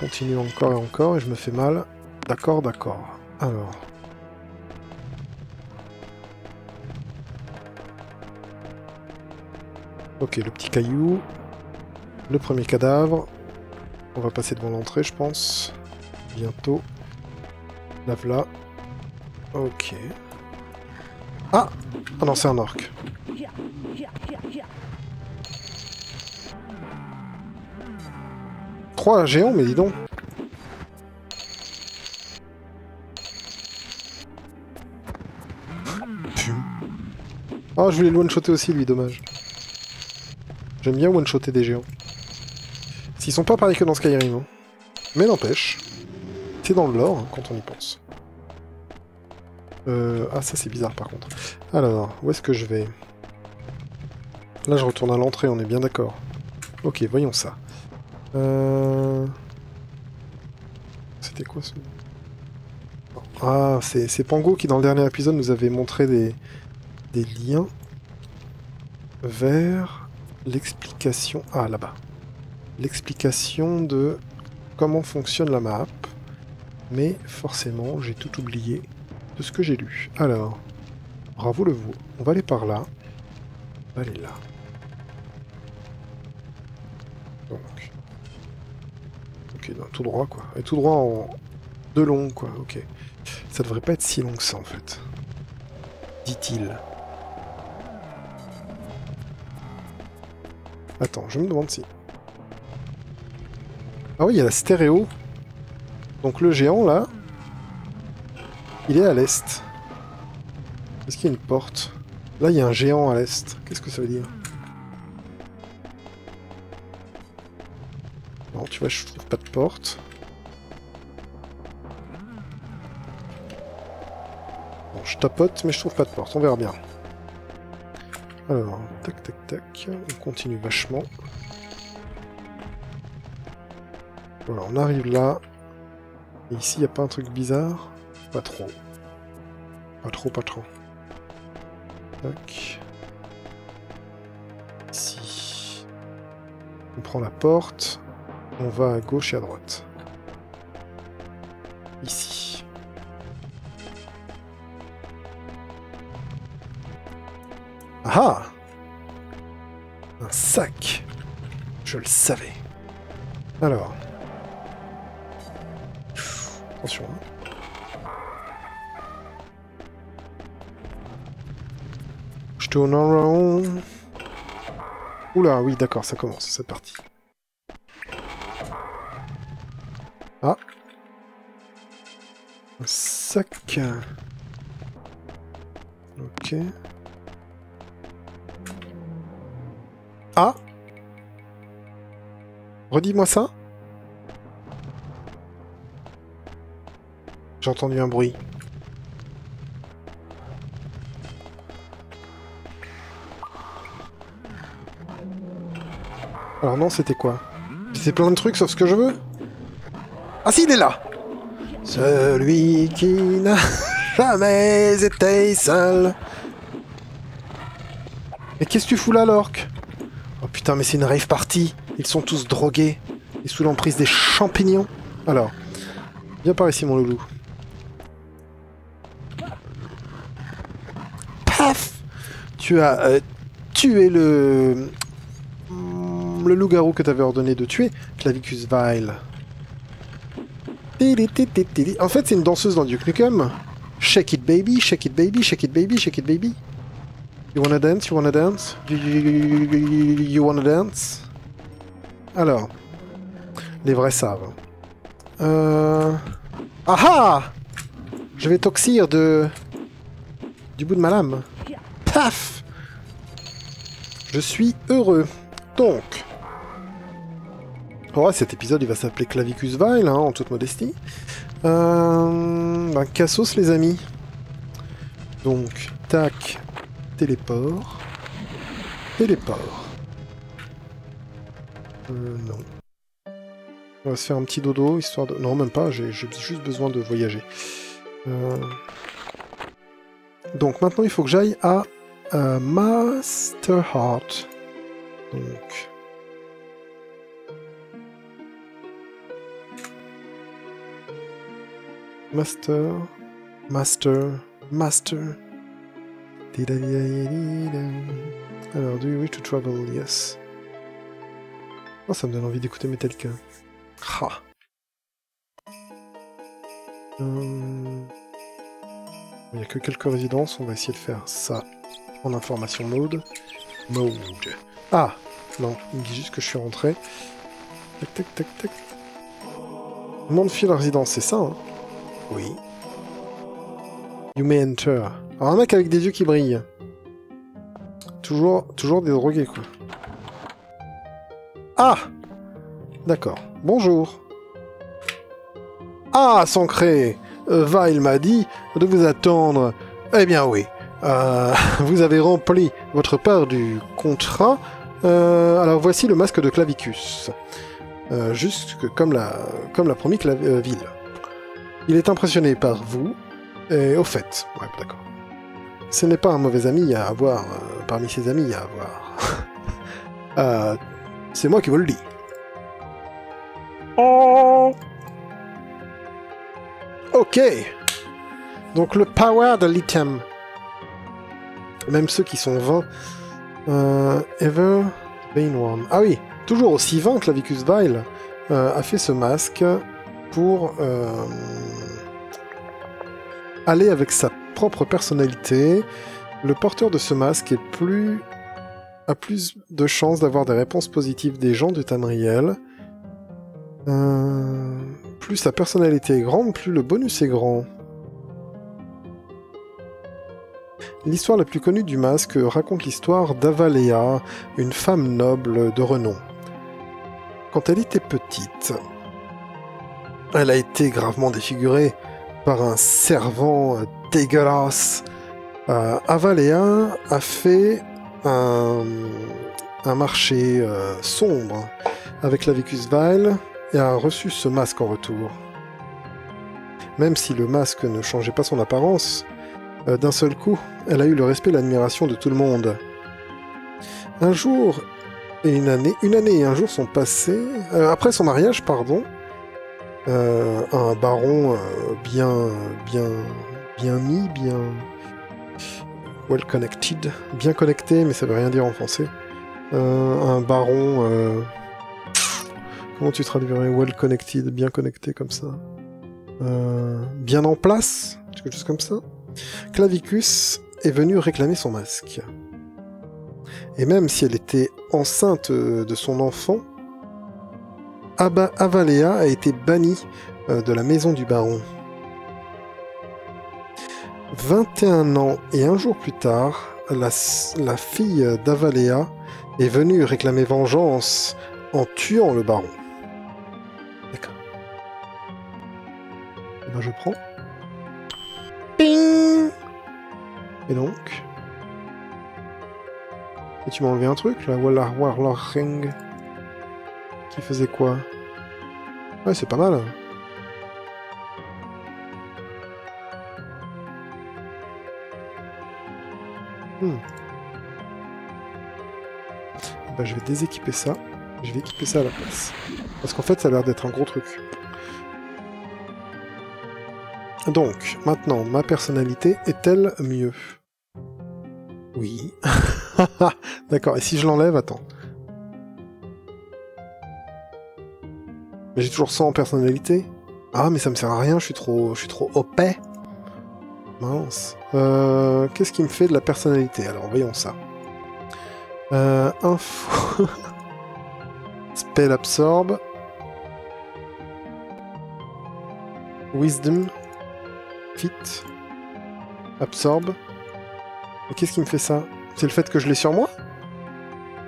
Continue encore et encore et je me fais mal. D'accord, d'accord. Alors. Ok, le petit caillou. Le premier cadavre. On va passer devant l'entrée, je pense. Bientôt. La voilà. Ok. Ah Ah non, c'est un orc. Trois géants, mais dis donc. Ah, je voulais le one-shotter aussi, lui, dommage. J'aime bien one-shotter des géants. S'ils sont pas pareils que dans Skyrim. Hein. Mais n'empêche. C'est dans le lore, hein, quand on y pense. Euh... Ah, ça c'est bizarre par contre. Alors, où est-ce que je vais? Là, je retourne à l'entrée, on est bien d'accord. Ok, voyons ça. Euh... C'était quoi ce... Ah, c'est Pango qui, dans le dernier épisode, nous avait montré des, des liens vers l'explication... Ah, là-bas. L'explication de comment fonctionne la map. Mais forcément, j'ai tout oublié de ce que j'ai lu. Alors, bravo le veau. On va aller par là. On va aller là. Donc. Ok, tout droit quoi. Et tout droit en de long quoi, ok. Ça devrait pas être si long que ça en fait. Dit-il. Attends, je me demande si... Ah oui, il y a la stéréo. Donc le géant, là, il est à l'est. Est-ce qu'il y a une porte? Là, il y a un géant à l'est. Qu'est-ce que ça veut dire? Non, tu vois, je trouve pas de porte. Bon, je tapote, mais je trouve pas de porte. On verra bien. Alors, tac, tac, tac. On continue vachement. Voilà, on arrive là. Et ici, il n'y a pas un truc bizarre? Pas trop. Pas trop, pas trop. Tac. Ici. On prend la porte. On va à gauche et à droite. Alors. Attention. Je tourne en rond. Oula, oui, d'accord, ça commence, cette partie. Ah. Un sac. Ok. Redis-moi ça J'ai entendu un bruit. Alors non, c'était quoi? C'est plein de trucs sauf ce que je veux Ah si, il est là Celui qui n'a jamais été seul. Mais qu'est-ce que tu fous là, l'orque? Oh putain, mais c'est une rave party. Ils sont tous drogués et sous l'emprise des champignons. Alors, viens par ici, mon loulou. Paf Tu as euh, tué le... Hmm, le loup-garou que t'avais ordonné de tuer, Clavicus Vile. En fait, c'est une danseuse dans Duke Nukem. Shake it baby, shake it baby, shake it baby, shake it baby. You wanna dance, you wanna dance, you wanna dance? Alors, les vrais savent. Euh... Aha Je vais toxir de... du bout de ma lame. Paf Je suis heureux. Donc... Oh, cet épisode, il va s'appeler Clavicus Vile, hein, en toute modestie. Euh... Ben, cassos, les amis. Donc, tac, téléport. Téléport. Euh, non. On va se faire un petit dodo, histoire de... Non, même pas, j'ai juste besoin de voyager. Euh... Donc maintenant, il faut que j'aille à Master Heart. Donc... Master... Master... Master... Alors, do you wish to travel? Yes. Oh, ça me donne envie d'écouter Metallica. Ha. Hum... Il n'y a que quelques résidences, on va essayer de faire ça en information mode. Mode. Ah Non, il me dit juste que je suis rentré. Tac, tac, tac, tac. fil résidence, c'est ça, hein? Oui. You may enter. Alors un mec avec des yeux qui brillent. Toujours, toujours des drogués, quoi. Ah D'accord. Bonjour. Ah, Sancré euh, Va, il m'a dit de vous attendre. Eh bien oui. Euh, vous avez rempli votre part du contrat. Euh, alors voici le masque de Clavicus. juste comme l'a, comme l'a promis Claville. Il est impressionné par vous. Et au fait, ouais, d'accord. Ce n'est pas un mauvais ami à avoir parmi ses amis à avoir. C'est moi qui vous le dis. Oh Ok. Donc le power de l'item. Même ceux qui sont 20. Euh, Ever Bane One. Ah oui, toujours aussi 20 que Vicus Vile euh, a fait ce masque pour euh, aller avec sa propre personnalité. Le porteur de ce masque est plus a plus de chances d'avoir des réponses positives des gens du Tamriel. Euh, plus sa personnalité est grande, plus le bonus est grand. L'histoire la plus connue du masque raconte l'histoire d'Avalea, une femme noble de renom. Quand elle était petite, elle a été gravement défigurée par un servant dégueulasse. Euh, Avalea a fait un, marché euh, sombre avec la Vicus Vile et a reçu ce masque en retour. Même si le masque ne changeait pas son apparence, euh, d'un seul coup, elle a eu le respect et l'admiration de tout le monde. Un jour et une année, une année et un jour sont passés, euh, après son mariage, pardon, un baron bien, bien, bien mis, bien, well connected, bien connecté, mais ça veut rien dire en français. Euh, un baron. Euh, comment tu traduirais well connected, bien connecté comme ça? Euh, Bien en place, quelque comme ça. Clavicus est venu réclamer son masque. Et même si elle était enceinte de son enfant, Aba Avalea a été bannie euh, de la maison du baron. 21 ans et un jour plus tard, la, la fille d'Avalea est venue réclamer vengeance en tuant le baron. D'accord. Eh ben je prends. Ping Et donc? Tu m'as enlevé un truc là? Wallar Warlar Ring Qui faisait quoi? Ouais, c'est pas mal. Hmm. Bah, je vais déséquiper ça. Je vais équiper ça à la place. Parce qu'en fait, ça a l'air d'être un gros truc. Donc, maintenant, ma personnalité est-elle mieux? Oui. D'accord, et si je l'enlève, attends. Mais j'ai toujours 100 en personnalité? Ah, mais ça me sert à rien, je suis trop, je suis trop OP. Mince. Euh, Qu'est-ce qui me fait de la personnalité Alors, voyons ça. Euh, info... Spell absorbe. Wisdom. Fit. Absorbe. Qu'est-ce qui me fait ça C'est le fait que je l'ai sur moi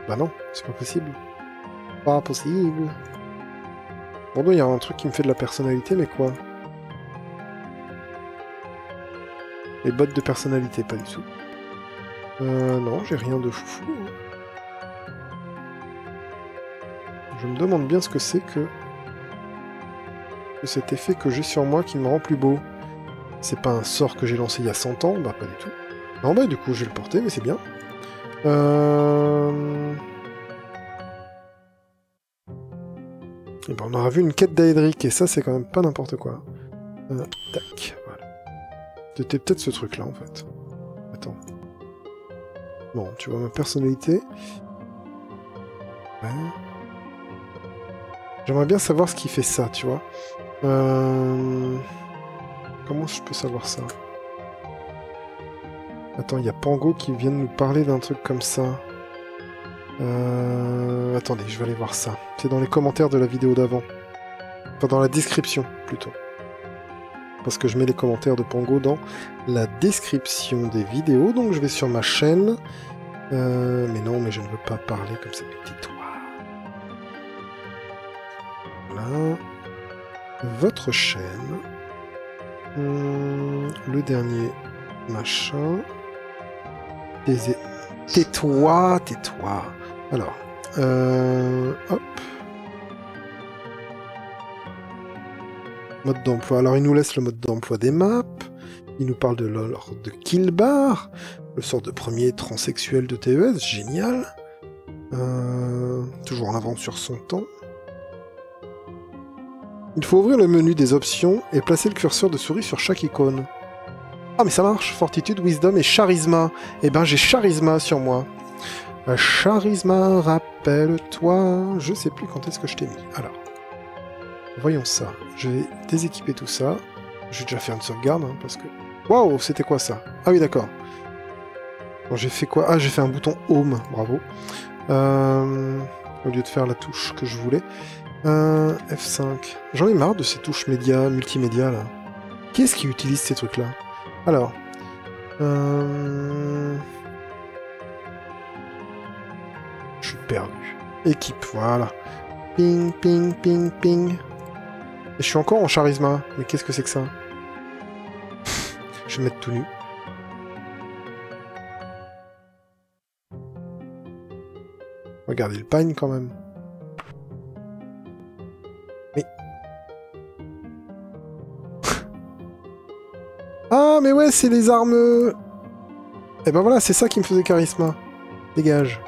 Bah non, c'est pas possible. Pas possible. Bon, il y a un truc qui me fait de la personnalité, mais quoi Les bottes de personnalité, pas du tout. Euh, non, j'ai rien de foufou. Hein. Je me demande bien ce que c'est que... cet effet que j'ai sur moi qui me rend plus beau. C'est pas un sort que j'ai lancé il y a 100 ans Bah pas du tout. Non bah du coup je le porter, mais c'est bien. Euh... Et ben, on aura vu une quête d'Aedric, et ça c'est quand même pas n'importe quoi. Euh, tac, voilà. C'était peut-être ce truc là en fait. Attends. Bon, tu vois ma personnalité. Ouais. J'aimerais bien savoir ce qui fait ça, tu vois. Euh... Comment je peux savoir ça? Attends, il y a Pango qui vient de nous parler d'un truc comme ça. Euh... Attendez, je vais aller voir ça. C'est dans les commentaires de la vidéo d'avant. Enfin, dans la description, plutôt. Parce que je mets les commentaires de Pango dans la description des vidéos. Donc je vais sur ma chaîne. Euh... Mais non, mais je ne veux pas parler comme ça. Tais-toi. Votre chaîne. Hum, le dernier machin. Tais-toi, tais-toi. Alors, euh, hop. Mode d'emploi. Alors, il nous laisse le mode d'emploi des maps. Il nous parle de l'ordre de Killbar, le sort de premier transsexuel de TES, génial. Euh, toujours en avance sur son temps. Il faut ouvrir le menu des options et placer le curseur de souris sur chaque icône. Ah mais ça marche, Fortitude, Wisdom et Charisma. Eh ben j'ai Charisma sur moi. Euh, charisma, rappelle-toi, je sais plus quand est-ce que je t'ai mis. Alors, voyons ça. Je vais déséquiper tout ça. J'ai déjà fait une sauvegarde, hein, parce que... Waouh, c'était quoi ça? Ah oui, d'accord. Bon, j'ai fait quoi? Ah, j'ai fait un bouton Home, bravo. Euh, au lieu de faire la touche que je voulais. Euh, F5. J'en ai marre de ces touches média, multimédia là. Qui est-ce qui utilise ces trucs là Alors. Euh... Je suis perdu. Équipe, voilà. Ping, ping, ping, ping. Je suis encore en charisma. Mais qu'est-ce que c'est que ça? Je vais mettre tout nu. Regardez le pagne quand même. Ah, mais ouais, c'est les armes... Et eh ben voilà, c'est ça qui me faisait charisme. Dégage.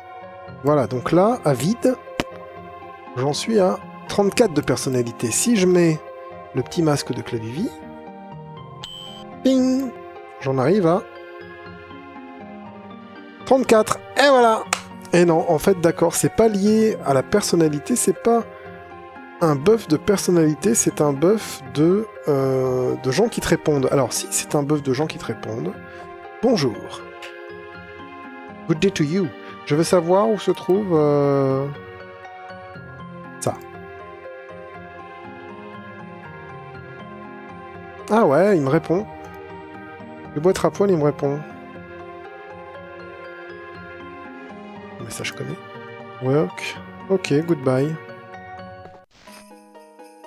Voilà, donc là, à vide, j'en suis à 34 de personnalité. Si je mets le petit masque de Clavivie, ping, j'en arrive à 34. Et voilà Et non, en fait, d'accord, c'est pas lié à la personnalité, c'est pas un buff de personnalité, c'est un buff de, euh, de gens qui te répondent. Alors si c'est un buff de gens qui te répondent, bonjour. Good day to you. Je veux savoir où se trouve... euh, Ah ouais, il me répond. Le boîte à poil, il me répond. Mais ça, je connais. Work. Ok, goodbye.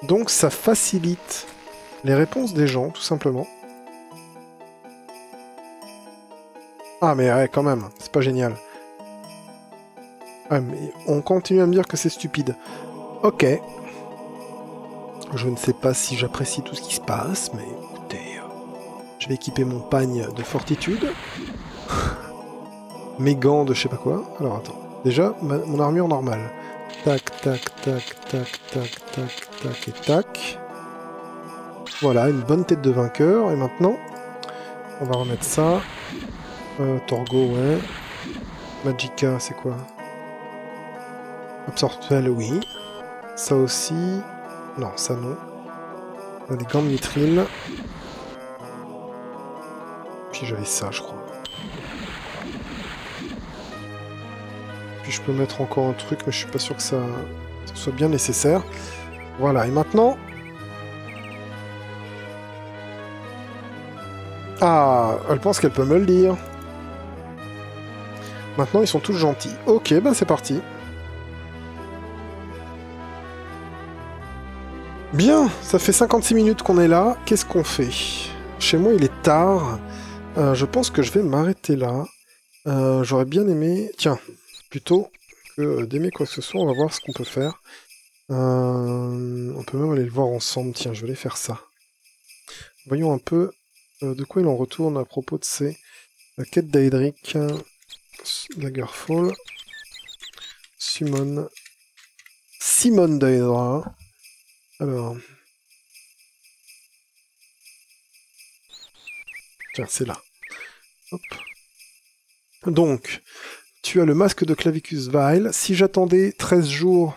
Donc, ça facilite les réponses des gens, tout simplement. Ah, mais ouais, quand même, c'est pas génial. Ah, mais on continue à me dire que c'est stupide. Ok. Je ne sais pas si j'apprécie tout ce qui se passe, mais écoutez, euh, je vais équiper mon pagne de fortitude. Mes gants de je sais pas quoi. Alors attends. Déjà, mon armure normale. Tac, tac, tac, tac, tac, tac, tac et tac. Voilà, une bonne tête de vainqueur. Et maintenant, on va remettre ça. Euh, Torgo, ouais. Magica, c'est quoi? Absorptuel, oui. Ça aussi. Non, ça non. On a des gants de. Puis j'avais ça, je crois. Puis je peux mettre encore un truc, mais je suis pas sûr que ça, ça soit bien nécessaire. Voilà, et maintenant... Ah, elle pense qu'elle peut me le dire. Maintenant, ils sont tous gentils. Ok, ben c'est parti. Bien, ça fait 56 minutes qu'on est là. Qu'est-ce qu'on fait? Chez moi, il est tard. Euh, je pense que je vais m'arrêter là. Euh, J'aurais bien aimé... Tiens, plutôt que d'aimer quoi que ce soit, on va voir ce qu'on peut faire. Euh, on peut même aller le voir ensemble. Tiens, je vais aller faire ça. Voyons un peu euh, de quoi il en retourne à propos de ces la quête d'Aedric, Daggerfall, Summon, Simone Daedra. Alors. Tiens, c'est là. Donc, tu as le masque de Clavicus Vile. Si j'attendais 13 jours,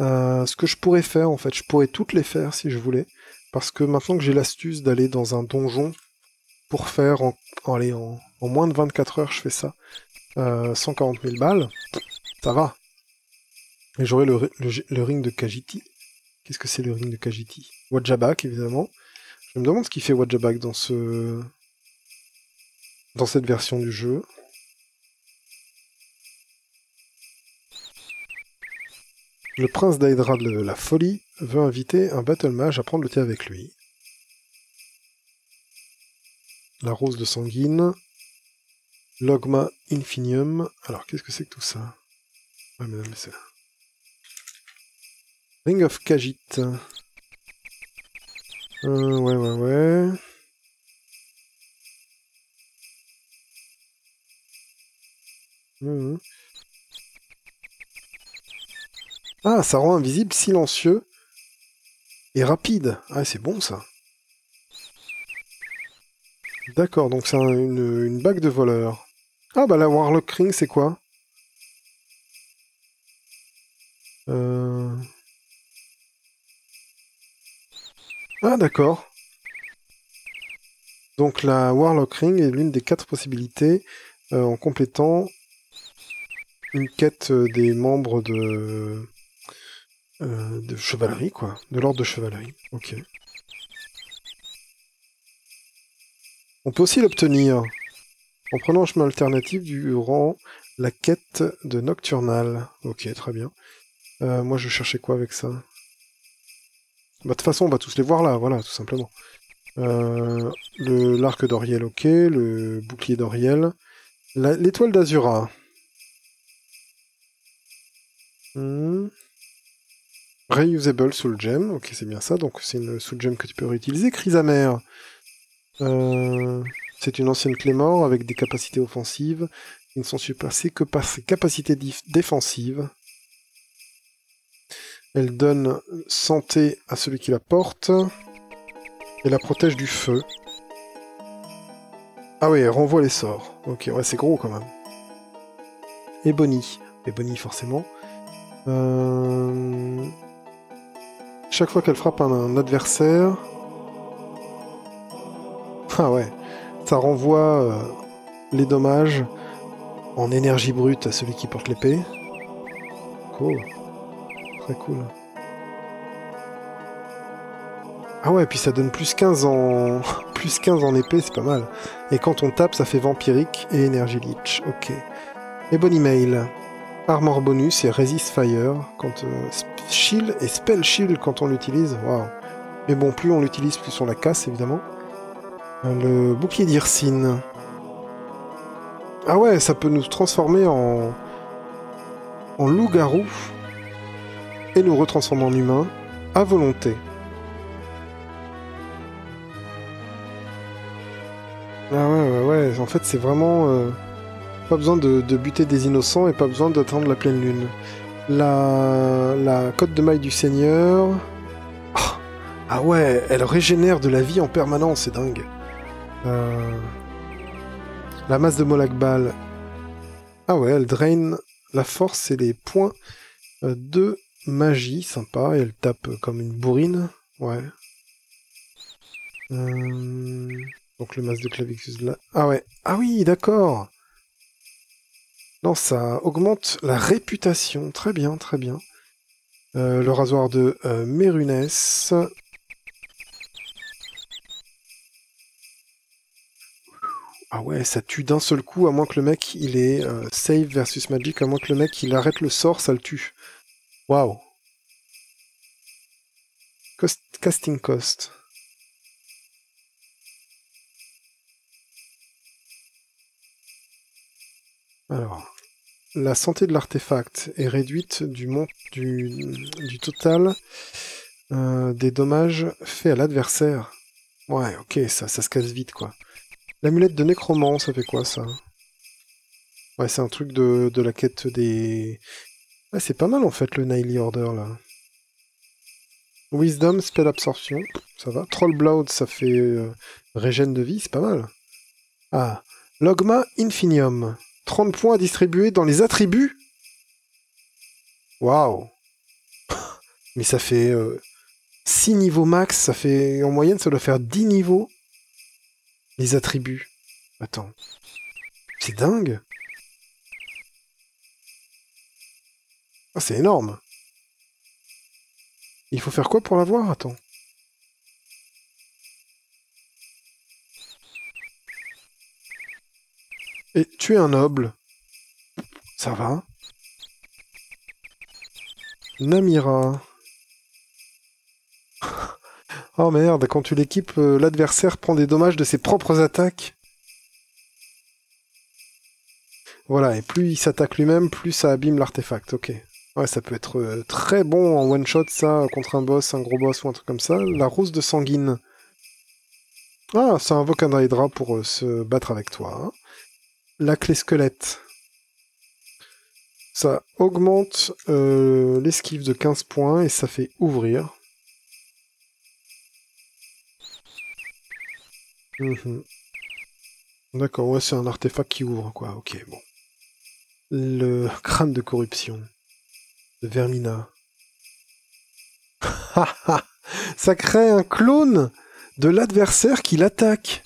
euh, ce que je pourrais faire, en fait, je pourrais toutes les faire si je voulais. Parce que maintenant que j'ai l'astuce d'aller dans un donjon pour faire en, en, moins de 24 heures, je fais ça. Euh, 140 000 balles, ça va. Et j'aurai le ring de Kajiti. Qu'est-ce que c'est le ring de Kajiti? Wajabak, évidemment. Je me demande ce qu'il fait Wajabak dans ce... dans cette version du jeu. Le prince d'Aedra de la folie veut inviter un battle mage à prendre le thé avec lui. La rose de sanguine. Logma infinium. Alors, qu'est-ce que c'est que tout ça? Ouais, mais c'est... Ring of Kajit. Euh, ouais, ouais, ouais. Mhm. Ah, ça rend invisible, silencieux et rapide. Ah, c'est bon ça. D'accord, donc c'est un- une, une bague de voleur. Ah bah la Warlock Ring, c'est quoi? Euh... Ah d'accord. Donc la Warlock Ring est l'une des quatre possibilités euh, en complétant une quête euh, des membres de euh, de chevalerie quoi, de l'ordre de chevalerie. Ok. On peut aussi l'obtenir en prenant un chemin alternatif durant la quête de Nocturnal. Ok, très bien. Moi, je cherchais quoi avec ça? Bah, de toute façon, on va tous les voir là, voilà, tout simplement. Euh, l'arc d'Oriel, ok. Le bouclier d'Oriel. L'étoile d'Azura. Hmm. Reusable Soul Gem, ok, c'est bien ça. Donc, c'est une Soul Gem que tu peux réutiliser. Chrysamère. Euh, c'est une ancienne Clémore avec des capacités offensives qui ne sont surpassées que par ses capacités défensives. Elle donne santé à celui qui la porte et la protège du feu. Ah oui, elle renvoie les sorts. Ok, ouais, c'est gros quand même. Ebony. Ebony, forcément. Euh, Chaque fois qu'elle frappe un, un adversaire... Ah ouais, ça renvoie euh, les dommages en énergie brute à celui qui porte l'épée. Cool. Cool. Ah ouais, puis ça donne plus 15 en plus 15 en épée, c'est pas mal. Et quand on tape, ça fait vampirique et énergie leech. Ok. Et bon email. Armor bonus et resist fire quand euh, shield et spell shield quand on l'utilise. Waouh. Mais bon, plus on l'utilise, plus on la casse évidemment. Le bouclier d'Irsine. Ah ouais, ça peut nous transformer en en loup-garou et nous retransformer en humain à volonté. Ah ouais, ouais, ouais. En fait, c'est vraiment... Euh, pas besoin de, buter des innocents et pas besoin d'attendre la pleine lune. La, la cote de maille du Seigneur... Ah, ah ouais, elle régénère de la vie en permanence, c'est dingue. Euh, la masse de Molakbal. Ah ouais, elle draine la force et les points euh, de magie, sympa. Et elle tape comme une bourrine. Ouais. Euh... Donc le masque de clavicus là. Ah ouais. Ah oui, d'accord. Non, ça augmente la réputation. Très bien, très bien. Euh, le rasoir de euh, Mérunès. Ah ouais, ça tue d'un seul coup, à moins que le mec il est euh, save versus magic, à moins que le mec il arrête le sort, ça le tue. Waouh. casting cost. Alors, la santé de l'artefact est réduite du, du, total euh, des dommages faits à l'adversaire. Ouais, ok, ça, ça se casse vite, quoi. L'amulette de nécromant, ça fait quoi, ça? Ouais, c'est un truc de, la quête des... Ouais, c'est pas mal, en fait, le Nightly Order, là. Wisdom, Spell Absorption, ça va. Troll Blood, ça fait euh, régène de vie, c'est pas mal. Ah, Logma Infinium. 30 points à distribuer dans les attributs Waouh Mais ça fait 6 euh, niveaux max, ça fait en moyenne ça doit faire 10 niveaux les attributs. Attends. C'est dingue Ah c'est énorme Il faut faire quoi pour l'avoir Attends? Et tuer un noble. Ça va? Namira. oh merde, quand tu l'équipes, euh, l'adversaire prend des dommages de ses propres attaques. Voilà, et plus il s'attaque lui-même, plus ça abîme l'artefact, ok. Ouais, ça peut être euh, très bon en one-shot, ça, contre un boss, un gros boss ou un truc comme ça. La rose de sanguine. Ah, ça invoque un Drydra pour euh, se battre avec toi. Hein la clé squelette. Ça augmente euh, l'esquive de 15 points et ça fait ouvrir. Mhm. D'accord, ouais, c'est un artefact qui ouvre, quoi. Ok, bon. Le crâne de corruption. Vermina. ça crée un clone de l'adversaire qui l'attaque.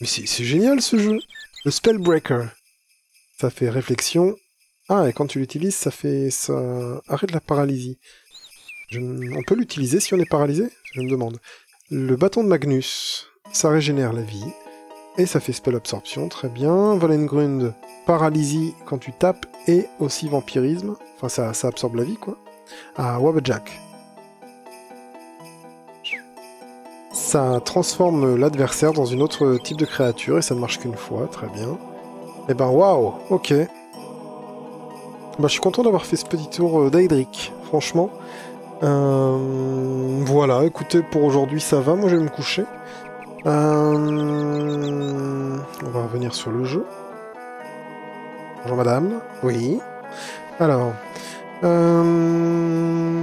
Mais c'est génial ce jeu. Le Spellbreaker. Ça fait réflexion. Ah, et quand tu l'utilises, ça fait... ça arrête la paralysie. On peut l'utiliser si on est paralysé? Je me demande. Le bâton de Magnus. Ça régénère la vie. Et ça fait spell absorption, très bien. Valengrund, paralysie quand tu tapes et aussi vampirisme. Enfin, ça, absorbe la vie, quoi. Ah, Wabbajack. Ça transforme l'adversaire dans une autre type de créature et ça ne marche qu'une fois, très bien. Et eh ben waouh, ok. Bah, je suis content d'avoir fait ce petit tour euh, d'Aedric, franchement. Euh, voilà, écoutez, pour aujourd'hui ça va, moi je vais me coucher. Euh, on va revenir sur le jeu. Bonjour madame. Oui. Alors. Euh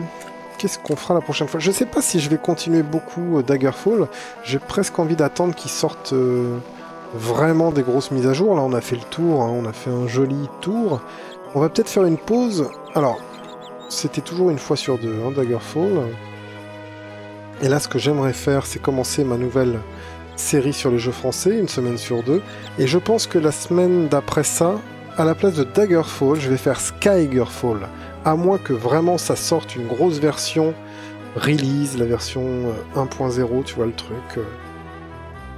qu'est-ce qu'on fera la prochaine fois? Je sais pas si je vais continuer beaucoup euh, Daggerfall. J'ai presque envie d'attendre qu'ils sortent euh, vraiment des grosses mises à jour. Là, on a fait le tour, hein. on a fait un joli tour. On va peut-être faire une pause. Alors, c'était toujours une fois sur deux, hein, Daggerfall. Et là, ce que j'aimerais faire, c'est commencer ma nouvelle série sur les jeux français, une semaine sur deux. Et je pense que la semaine d'après ça, à la place de Daggerfall, je vais faire Skygerfall. À moins que vraiment ça sorte une grosse version release, la version 1.0, euh, tu vois le truc, euh,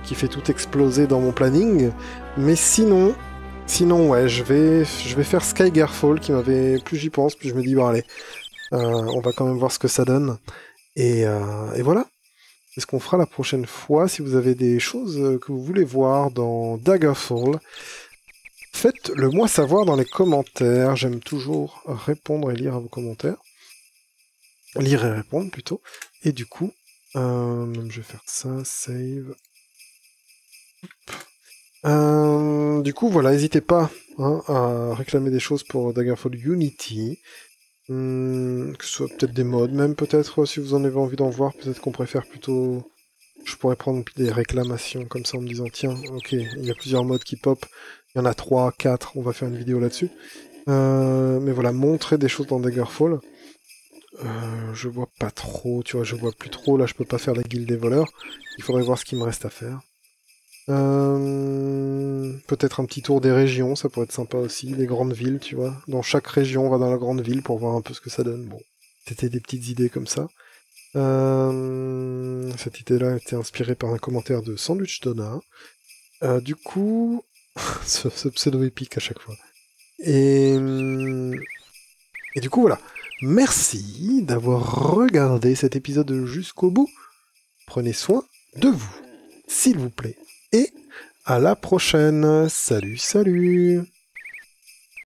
qui fait tout exploser dans mon planning. Mais sinon, sinon ouais, je vais, je vais faire Skygerfall, qui m'avait, plus j'y pense, plus je me dis, bon allez, euh, on va quand même voir ce que ça donne. Et, et voilà. C'est ce qu'on fera la prochaine fois. Si vous avez des choses que vous voulez voir dans Daggerfall, Faites-le moi savoir dans les commentaires. J'aime toujours répondre et lire à vos commentaires. Lire et répondre plutôt. Et du coup, euh, je vais faire ça, save. Euh, du coup, voilà, n'hésitez pas hein, à réclamer des choses pour Daggerfall Unity. Hmm, que ce soit peut-être des modes, même peut-être si vous en avez envie d'en voir, peut-être qu'on préfère plutôt... Je pourrais prendre des réclamations comme ça en me disant tiens, ok, il y a plusieurs modes qui pop, il y en a 3, 4, on va faire une vidéo là-dessus. Euh, mais voilà, montrer des choses dans Daggerfall. Euh, je vois pas trop, tu vois, je vois plus trop. Là, je peux pas faire la guilde des voleurs. Il faudrait voir ce qu'il me reste à faire. Euh, peut-être un petit tour des régions, ça pourrait être sympa aussi. Des grandes villes, tu vois. Dans chaque région, on va dans la grande ville pour voir un peu ce que ça donne. Bon, c'était des petites idées comme ça. cette idée-là a été inspirée par un commentaire de Sandwich Donna. du coup, ce, pseudo-épique à chaque fois. Et, et du coup, voilà. Merci d'avoir regardé cet épisode jusqu'au bout. Prenez soin de vous, s'il vous plaît. Et à la prochaine. Salut, salut